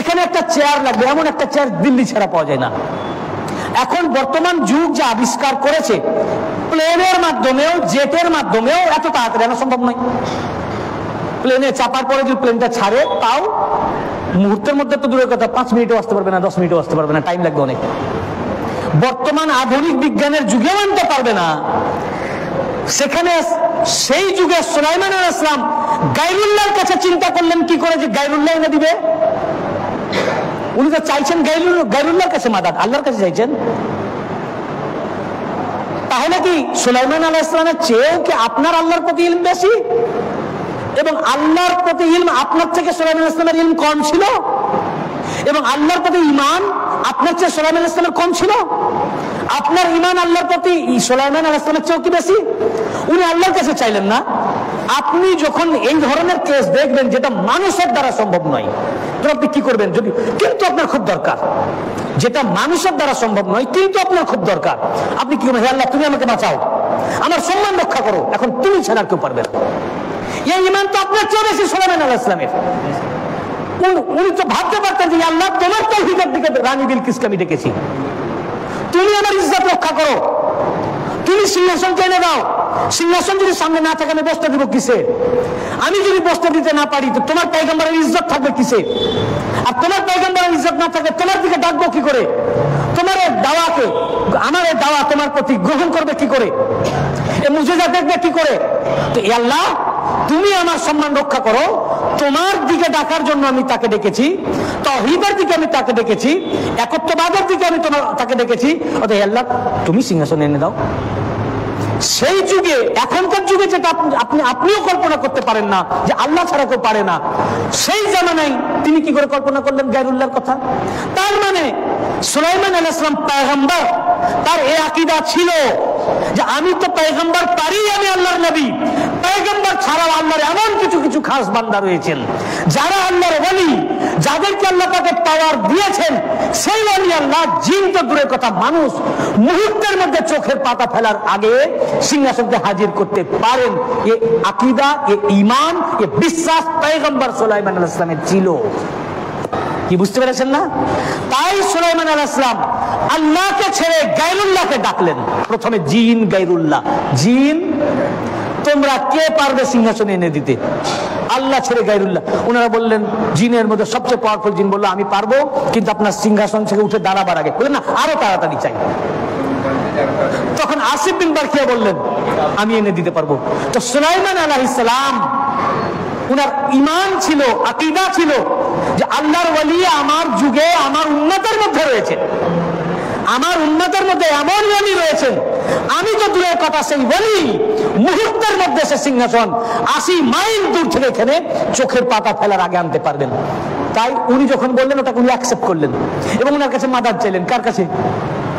এখানে একটা চেয়ার লাগবে, এমন একটা চেয়ার দিল্লি ছাড়া পাওয়া যায় না। এখন বর্তমান যুগ যা আবিষ্কার করেছে প্লেনের মাধ্যমেও জেটের মাধ্যমেও এত তাড়াতাড়ি আনা সম্ভব নয়। প্লেনে চাপার পরে যদি প্লেনটা ছাড়ে, তাও মুহূর্তের মধ্যে তো দূরের কথা, পাঁচ মিনিটও আসতে পারবে না, দশ মিনিটও আসতে পারবে না টাইম লাগবে অনেক। বর্তমান আধুনিক বিজ্ঞানের যুগেও আনতে পারবে না। সেখানে সেই যুগে সুলাইমান আল ইসলাম গাইরুল্লাহর কাছে চিন্তা করলেন, কি করে যে গাইরুল্লাহ এনে দিবে? উনি তো চাইছেন গাইরুল গাইরুল্লাহর কাছে মাদাদ আল্লাহর কাছে চাইছেন। তাহলে কি সুলাইমান আলাহ ইসলামের চেয়েও কি আপনার আল্লাহর প্রতি ইলম বেশি? এবং আল্লাহর প্রতি ইলম আপনার থেকে সুলাইমান ইসলামের ইলম কম ছিল? এবং আল্লাহর প্রতি ইমান আপনার চেয়ে সোলাইমান ইসলামের কম ছিল? আপনার ইমান আল্লাহর প্রতি সোলাইমান আল ইসলামের চেয়েও কি বেশি? উনি আল্লাহর কাছে চাইলেন না। আপনি যখন এই ধরনের কেস দেখবেন, যেটা মানুষের দ্বারা সম্ভব নয় তখন আপনি কি করবেন? যদি কিন্তু আপনার খুব দরকার। যেটা মানুষের দ্বারা সম্ভব নয়, কিন্তু আপনার খুব দরকার। আপনি কি করবেন আল্লাহ, তুমি আমাকে বাঁচাও। আমার সম্মান রক্ষা করো। এখন তুমি ছাড়া কেউ পারবে না। এই ইমান তো আপনার চেয়ে বেশি সোলাইমান আল ইসলামের। উনি তো ভাবতে পারতেন যে আল্লাহ তোমার তৌহিদের দিকে রানী বিলকিসকে আমি ডেকেছি। তুমি আমার ইজ্জত রক্ষা করো। তুমি সিংহাসন টেনে দাও। সিংহাসন যদি সামনে না থাকে, আমি বসতে দিব কিসে? আমি যদি বসতে দিতে না পারি, তো তোমার পাইগাম্বারের ইজ্জত থাকবে কিসে? আর তোমার পাইগাম্বারের ইজ্জত না থাকে তোমার দিকে ডাকবো কি করে? তোমার দাওয়াকে, আমার দাওয়া তোমার প্রতি গ্রহণ করবে কি করে? এ মুজেজা দেখবে কি করে? তো আল্লাহ তুমি আমার সম্মান রক্ষা করো। তোমার দিকে ডাকার জন্য আমি তাকে ডেকেছি, তহিদের দিকে আমি তাকে ডেকেছি, একত্ববাদের দিকে আমি তোমার তাকে ডেকেছি। আল্লাহ, তুমি সিংহাসন এনে দাও। সেই যুগে, এখনকার যুগে যেটা আপনি আপনিও কল্পনা করতে পারেন না যে আল্লাহ ছাড়া কেউ পারে না। সেই জামানায় তিনি কি করে কল্পনা করলেন? গায়রুল্লাহর কথা। তার মানে সুলাইমান আল ইসলাম পায়গাম্বার তার এ আকিদা ছিল যে আমি তো পায়গাম্বার পারি আমি আল্লাহর নবী। পায়গাম্বার ছাড়াও আল্লাহর এমন কিছু কিছু খাস বান্দা রয়েছেন, যারা আল্লাহর বলি যাদেরকে আল্লাহ তাকে পাওয়ার দিয়েছেন, সেই বলি আল্লাহ জিন তো দূরের কথা, মানুষ মুহূর্তের মধ্যে চোখের পাতা ফেলার আগে সিংহাসনকে হাজির করতে পারেন। এ আকিদা, এ ইমান এ বিশ্বাস পায়গম্বর সোলাইমান আল ইসলামের ছিল। কি বুঝতে পেরেছেন না? তাই সুলাইমান আল ইসলাম আল্লাহকে ছেড়ে গাইরুল্লাহকে ডাকলেন। প্রথমে জিন গাইরুল্লাহ জিন, তোমরা কে পারবে সিংহাসনে এনে দিতে? আল্লাহ ছেড়ে গাইরুল্লাহ ওনারা বললেন, জিনের মধ্যে সবচেয়ে পাওয়ারফুল জিন বলল, আমি পারব, কিন্তু আপনার সিংহাসন থেকে উঠে দাঁড়াবার আগে। বললেন, না, আরও তাড়াতাড়ি চাই। তখন আসিফ বিন বারখিয়া বললেন, আমি এনে দিতে পারব। তো সুলাইমান আলাহ ইসলাম উনার ইমান ছিল, আকিদা ছিল যে আল্লাহর ওয়ালি আমার যুগে, আমার উন্নতের মধ্যে রয়েছে। আমার উন্নতের মধ্যে এমন ওয়ালি রয়েছেন, আমি তো দূরের কথা সেই বলি মুহূর্তের মধ্যে সে সিংহাসন আশি মাইল দূর থেকে এখানে চোখের পাতা ফেলার আগে আনতে পারবেন তাই উনি যখন বললেন, ওটাকে উনি অ্যাকসেপ্ট করলেন এবং ওনার কাছে মাদার চাইলেন। কার কাছে?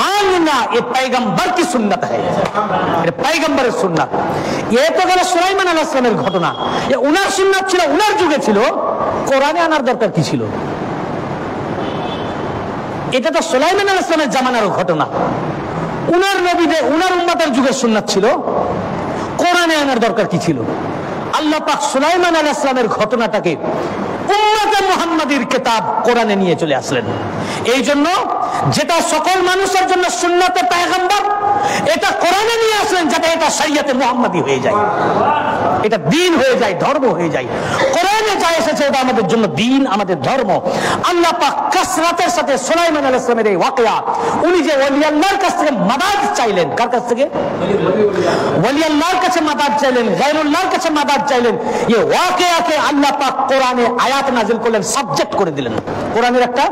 मांगना ये पैगंबर की सुन्नत है। पैगंबরের সুন্নাত এ তো গেল সুলাইমান আলাইহিস সালামের ঘটনা এ উনার সুন্নাত ছিল উনার যুগে ছিল কোরআনে আনার দরকার কি ছিল এটা তো সুলাইমান আলাইহিস সালামের জামানার ঘটনা উনার নবীদের উনার উম্মতের যুগের সুন্নাত ছিল কোরআনে আনার দরকার কি ছিল আল্লাহ পাক সুলাইমান আলাইহিস সালামের ঘটনাটাকে উম্মতে মুহাম্মাদির কেতাব কোরআনে নিয়ে চলে আসলেন। এই জন্য যেটা সকল মানুষের জন্য সুন্নতে পায়গাম্বার, এটা কোরআনে নিয়ে আসলেন যাতে এটা সাইয়াতে মুহাম্মাদি হয়ে যায়। এটা দিন হয়ে যায়, ধর্ম হয়ে যায়। কোরআনে যা এসেছে, এটা আমাদের জন্য দিন, আমাদের ধর্ম। আল্লাহ পাক কাসরাতের সাথে সুলাইমান আলাইহিস সালামের এই ওয়াকিয়া, উনি যে ওলি আল্লাহর কাছ থেকে মাদাদ চাইলেন, কার কাছ থেকে? ওলি আল্লাহর কাছে মাদাদ চাইলেন, গায়রুল্লাহর কাছে মাদাদ চাইলেন। এই ওয়াকিয়াকে আল্লাহ পাক কোরআনে আয়াত নাজিল করলেন সাবজেক্ট করে দিলেন। কোরআনের একটা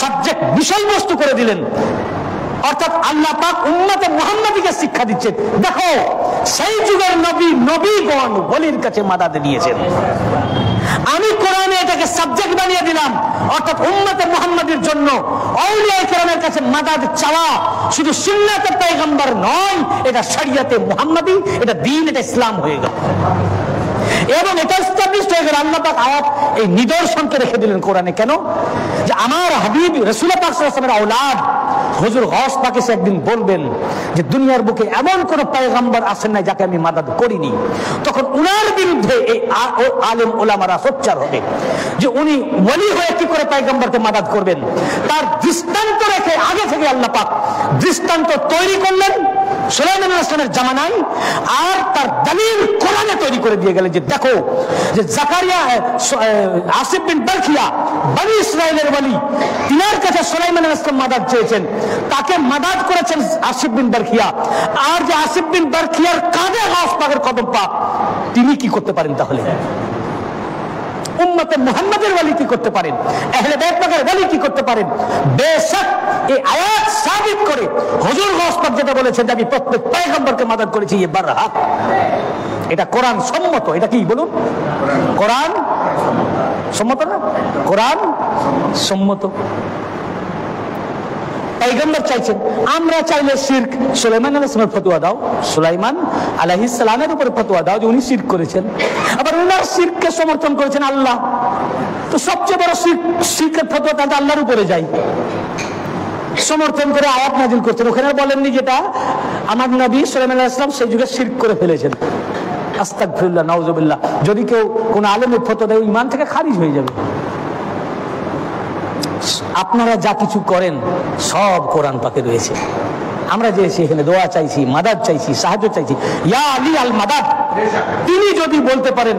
সাবজেক্ট বিষয়বস্তু করে দিলেন। অর্থাৎ আল্লাহ পাক উম্মতে মুহাম্মাদিকে শিক্ষা দিচ্ছেন। দেখো, সেই যুগের নবী নবীগণ বলির কাছে মাদাদ দিয়েছেন। আমি কোরআনে এটাকে সাবজেক্ট বানিয়ে দিলাম। অর্থাৎ উম্মতে মুহাম্মাদের জন্য আউলিয়া কেরামের কাছে মাদাদ চাওয়া শুধু সুন্নাতে পয়গম্বর নয়, এটা শরিয়তে মুহাম্মাদি, এটা দিন, এটা ইসলাম হয়ে গেল। এবং এটা স্টাবলিশ হয়ে গেল আল্লাহ পাক আয়াত এই নিদর্শনকে রেখে দিলেন কোরআনে। কেন? যে আমার হাবিব রসুল পাক আওলাদ, হুজুর গস পাকে সে একদিন বলবেন যে দুনিয়ার বুকে এমন কোন পায়গাম্বার আসেন নাই যাকে আমি মাদাদ করিনি। তখন উনার বিরুদ্ধে এই আলেম ওলামারা সোচ্চার হবে যে উনি ওলি হয়ে কি করে পায়গাম্বারকে মাদাদ করবেন? তার দৃষ্টান্ত রেখে আগে থেকে আল্লাহ পাক দৃষ্টান্ত তৈরি করলেন সুলাইমান আর তার দলিল কোরআনে তৈরি করে দিয়ে গেলেন যে দেখো যে জাকারিয়া আসিফ বিন ইসরায়েলের বলি তিনার কাছে সুলাইমান আসলাম মাদাদ চেয়েছেন। তাকে মাদাদ করেছেন আসিফ বিন বারখিয়া আর যে আসিফ বিন বারখিয়ার কাঁধে গাছ পাকের কদম পাক তিনি কি করতে পারেন তাহলে? উম্মতে মুহাম্মাদের ওয়ালি কি করতে পারেন? এহলে ওয়ালি কি করতে পারেন? বেশক এই আয়াত সাবিত করে হুজুর গোসপাক যেটা বলেছেন যে আমি প্রত্যেক পয়গম্বরকে মাদদ করেছি এবার হাত এটা কোরআন সম্মত। এটা কি বলুন? কোরআন সম্মত না? কোরআন সম্মত। পয়গম্বর চাইছেন, আমরা চাইলে শির্ক সুলাইমান আলাইহিসসালামের ফতোয়া দাও। সুলাইমান আলাইহিস সালামের উপরে ফতোয়া দাও যে উনি শির্ক করেছেন। আবার উনার শিরককে সমর্থন করেছেন আল্লাহ। তো সবচেয়ে বড় শির্ক, শিরকের ফতোয়া তাহলে আল্লাহর উপরে যায়। সমর্থন করে আয়াত নাজিল করছেন। ওখানে বলেননি যেটা, আমার নবী সুলাইমান আলাইহিস সেই যুগে শির্ক করে ফেলেছেন। আস্তাগফিরুল্লাহ, নাউজুবিল্লাহ। যদি কেউ কোন আলেমের ফতোয়া দেয় ইমান থেকে খারিজ হয়ে যাবে। আপনারা যা কিছু করেন, সব কোরআন পাকে রয়েছে। আমরা যে এখানে দোয়া চাইছি মাদার চাইছি, সাহায্য চাইছি, ইয়া আলী আল মাদার তিনি যদি বলতে পারেন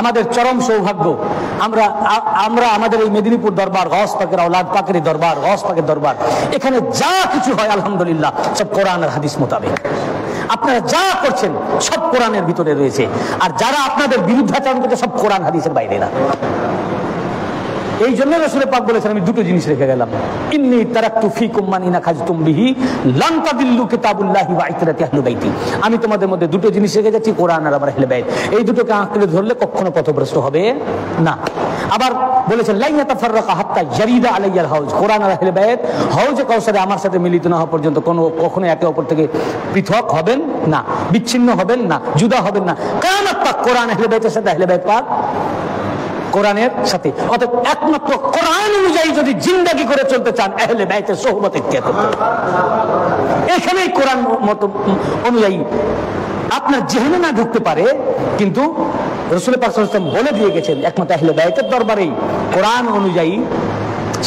আমাদের চরম সৌভাগ্য। আমরা আমরা আমাদের এই মেদিনীপুর দরবার গস পাকের আওলাদ, পাকের দরবার গস পাকের দরবার, এখানে যা কিছু হয় আলহামদুলিল্লাহ, সব কোরআন আর হাদিস মোতাবেক। আপনারা যা করছেন, সব কোরআনের ভিতরে রয়েছে। আর যারা আপনাদের বিরুদ্ধাচরণ করছে, সব কোরআন, হাদিসের বাইরে না। এই জন্য রসুলের পাক বলেছেন, আমি দুটো জিনিস রেখে গেলাম। ইন্নি তারাক্তু ফিকুম মানিনা খাজতুম বিহি, লান তাদিল্লু কিতাবুল্লাহি ওয়া ইতরাতি আহলি বাইতি। আমি তোমাদের মধ্যে দুটো জিনিস রেখে যাচ্ছি, কোরআন আর আমার আহলে বাইত। এই দুটোকে আঁকড়ে ধরলে কখনো পথভ্রষ্ট হবে না। আবার বলেছেন লাইয়া তাফাররাকা হাত্তা ইয়ারিদা আলাইয়াল হাউজ। কোরআন আর আহলে বাইত, হাউজে কাউসারে আমার সাথে মিলিত না হওয়া পর্যন্ত কোনো কখনো একে অপর থেকে পৃথক হবেন না, বিচ্ছিন্ন হবেন না, জুদা হবেন না। কিয়ামত পাক কোরআন আহলে বাইতের সাথে আহলে বাইত পাক কোরআনের সাথে। অর্থাৎ একমাত্র কোরআন অনুযায়ী যদি জিন্দাগি করে চলতে চান এহলে ব্যয়তে সহমত ইত্যাদি এখানেই কোরআন মত অনুযায়ী আপনার জেহেনে না ঢুকতে পারে, কিন্তু রসুল পাক বলে দিয়ে গেছেন, একমাত্র এহলে ব্যয়তের দরবারেই কোরআন অনুযায়ী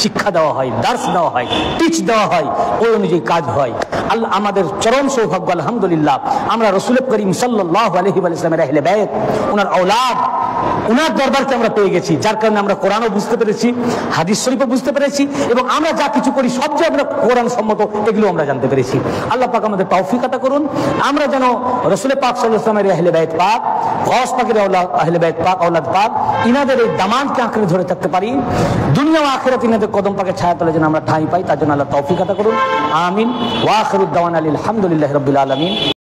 শিক্ষা দেওয়া হয়, দার্স দেওয়া হয় টিচ দেওয়া হয়, ওই অনুযায়ী কাজ হয়। আল্লাহ আমাদের চরম সৌভাগ্য, আলহামদুলিল্লাহ, আমরা রসুল করিম সাল্লাহ আলহি ইসলামের আহলে ব্যয় ওনার ঔলাদ ওনার দরবারকে আমরা পেয়ে গেছি, যার কারণে আমরা কোরআনও বুঝতে পেরেছি, হাদিস শরীফও বুঝতে পেরেছি, এবং আমরা যা কিছু করি সবচেয়ে আমরা কোরআন সম্মত, এগুলো আমরা জানতে পেরেছি। আল্লাহ পাক আমাদের তৌফিকতা করুন। আমরা যেন রসুল পাক সাল্লাহ ইসলামের আহলে ব্যয় পাক, গস পাকের আহলে ব্যয় পাক আওলাদ পাক, ইনাদের এই দামানকে আঁকড়ে ধরে থাকতে পারি। দুনিয়া আখেরাত ইনাদের কদম পাকে ছায়া তলে যেন আমরা ঠাঁই পাই, তার জন্য আল্লাহ তৌফিকতা করুন। আমিন। ওয়াখিরুদ্দাওয়ান আলী আলহামদুলিল্লাহ রবিল আলমিন।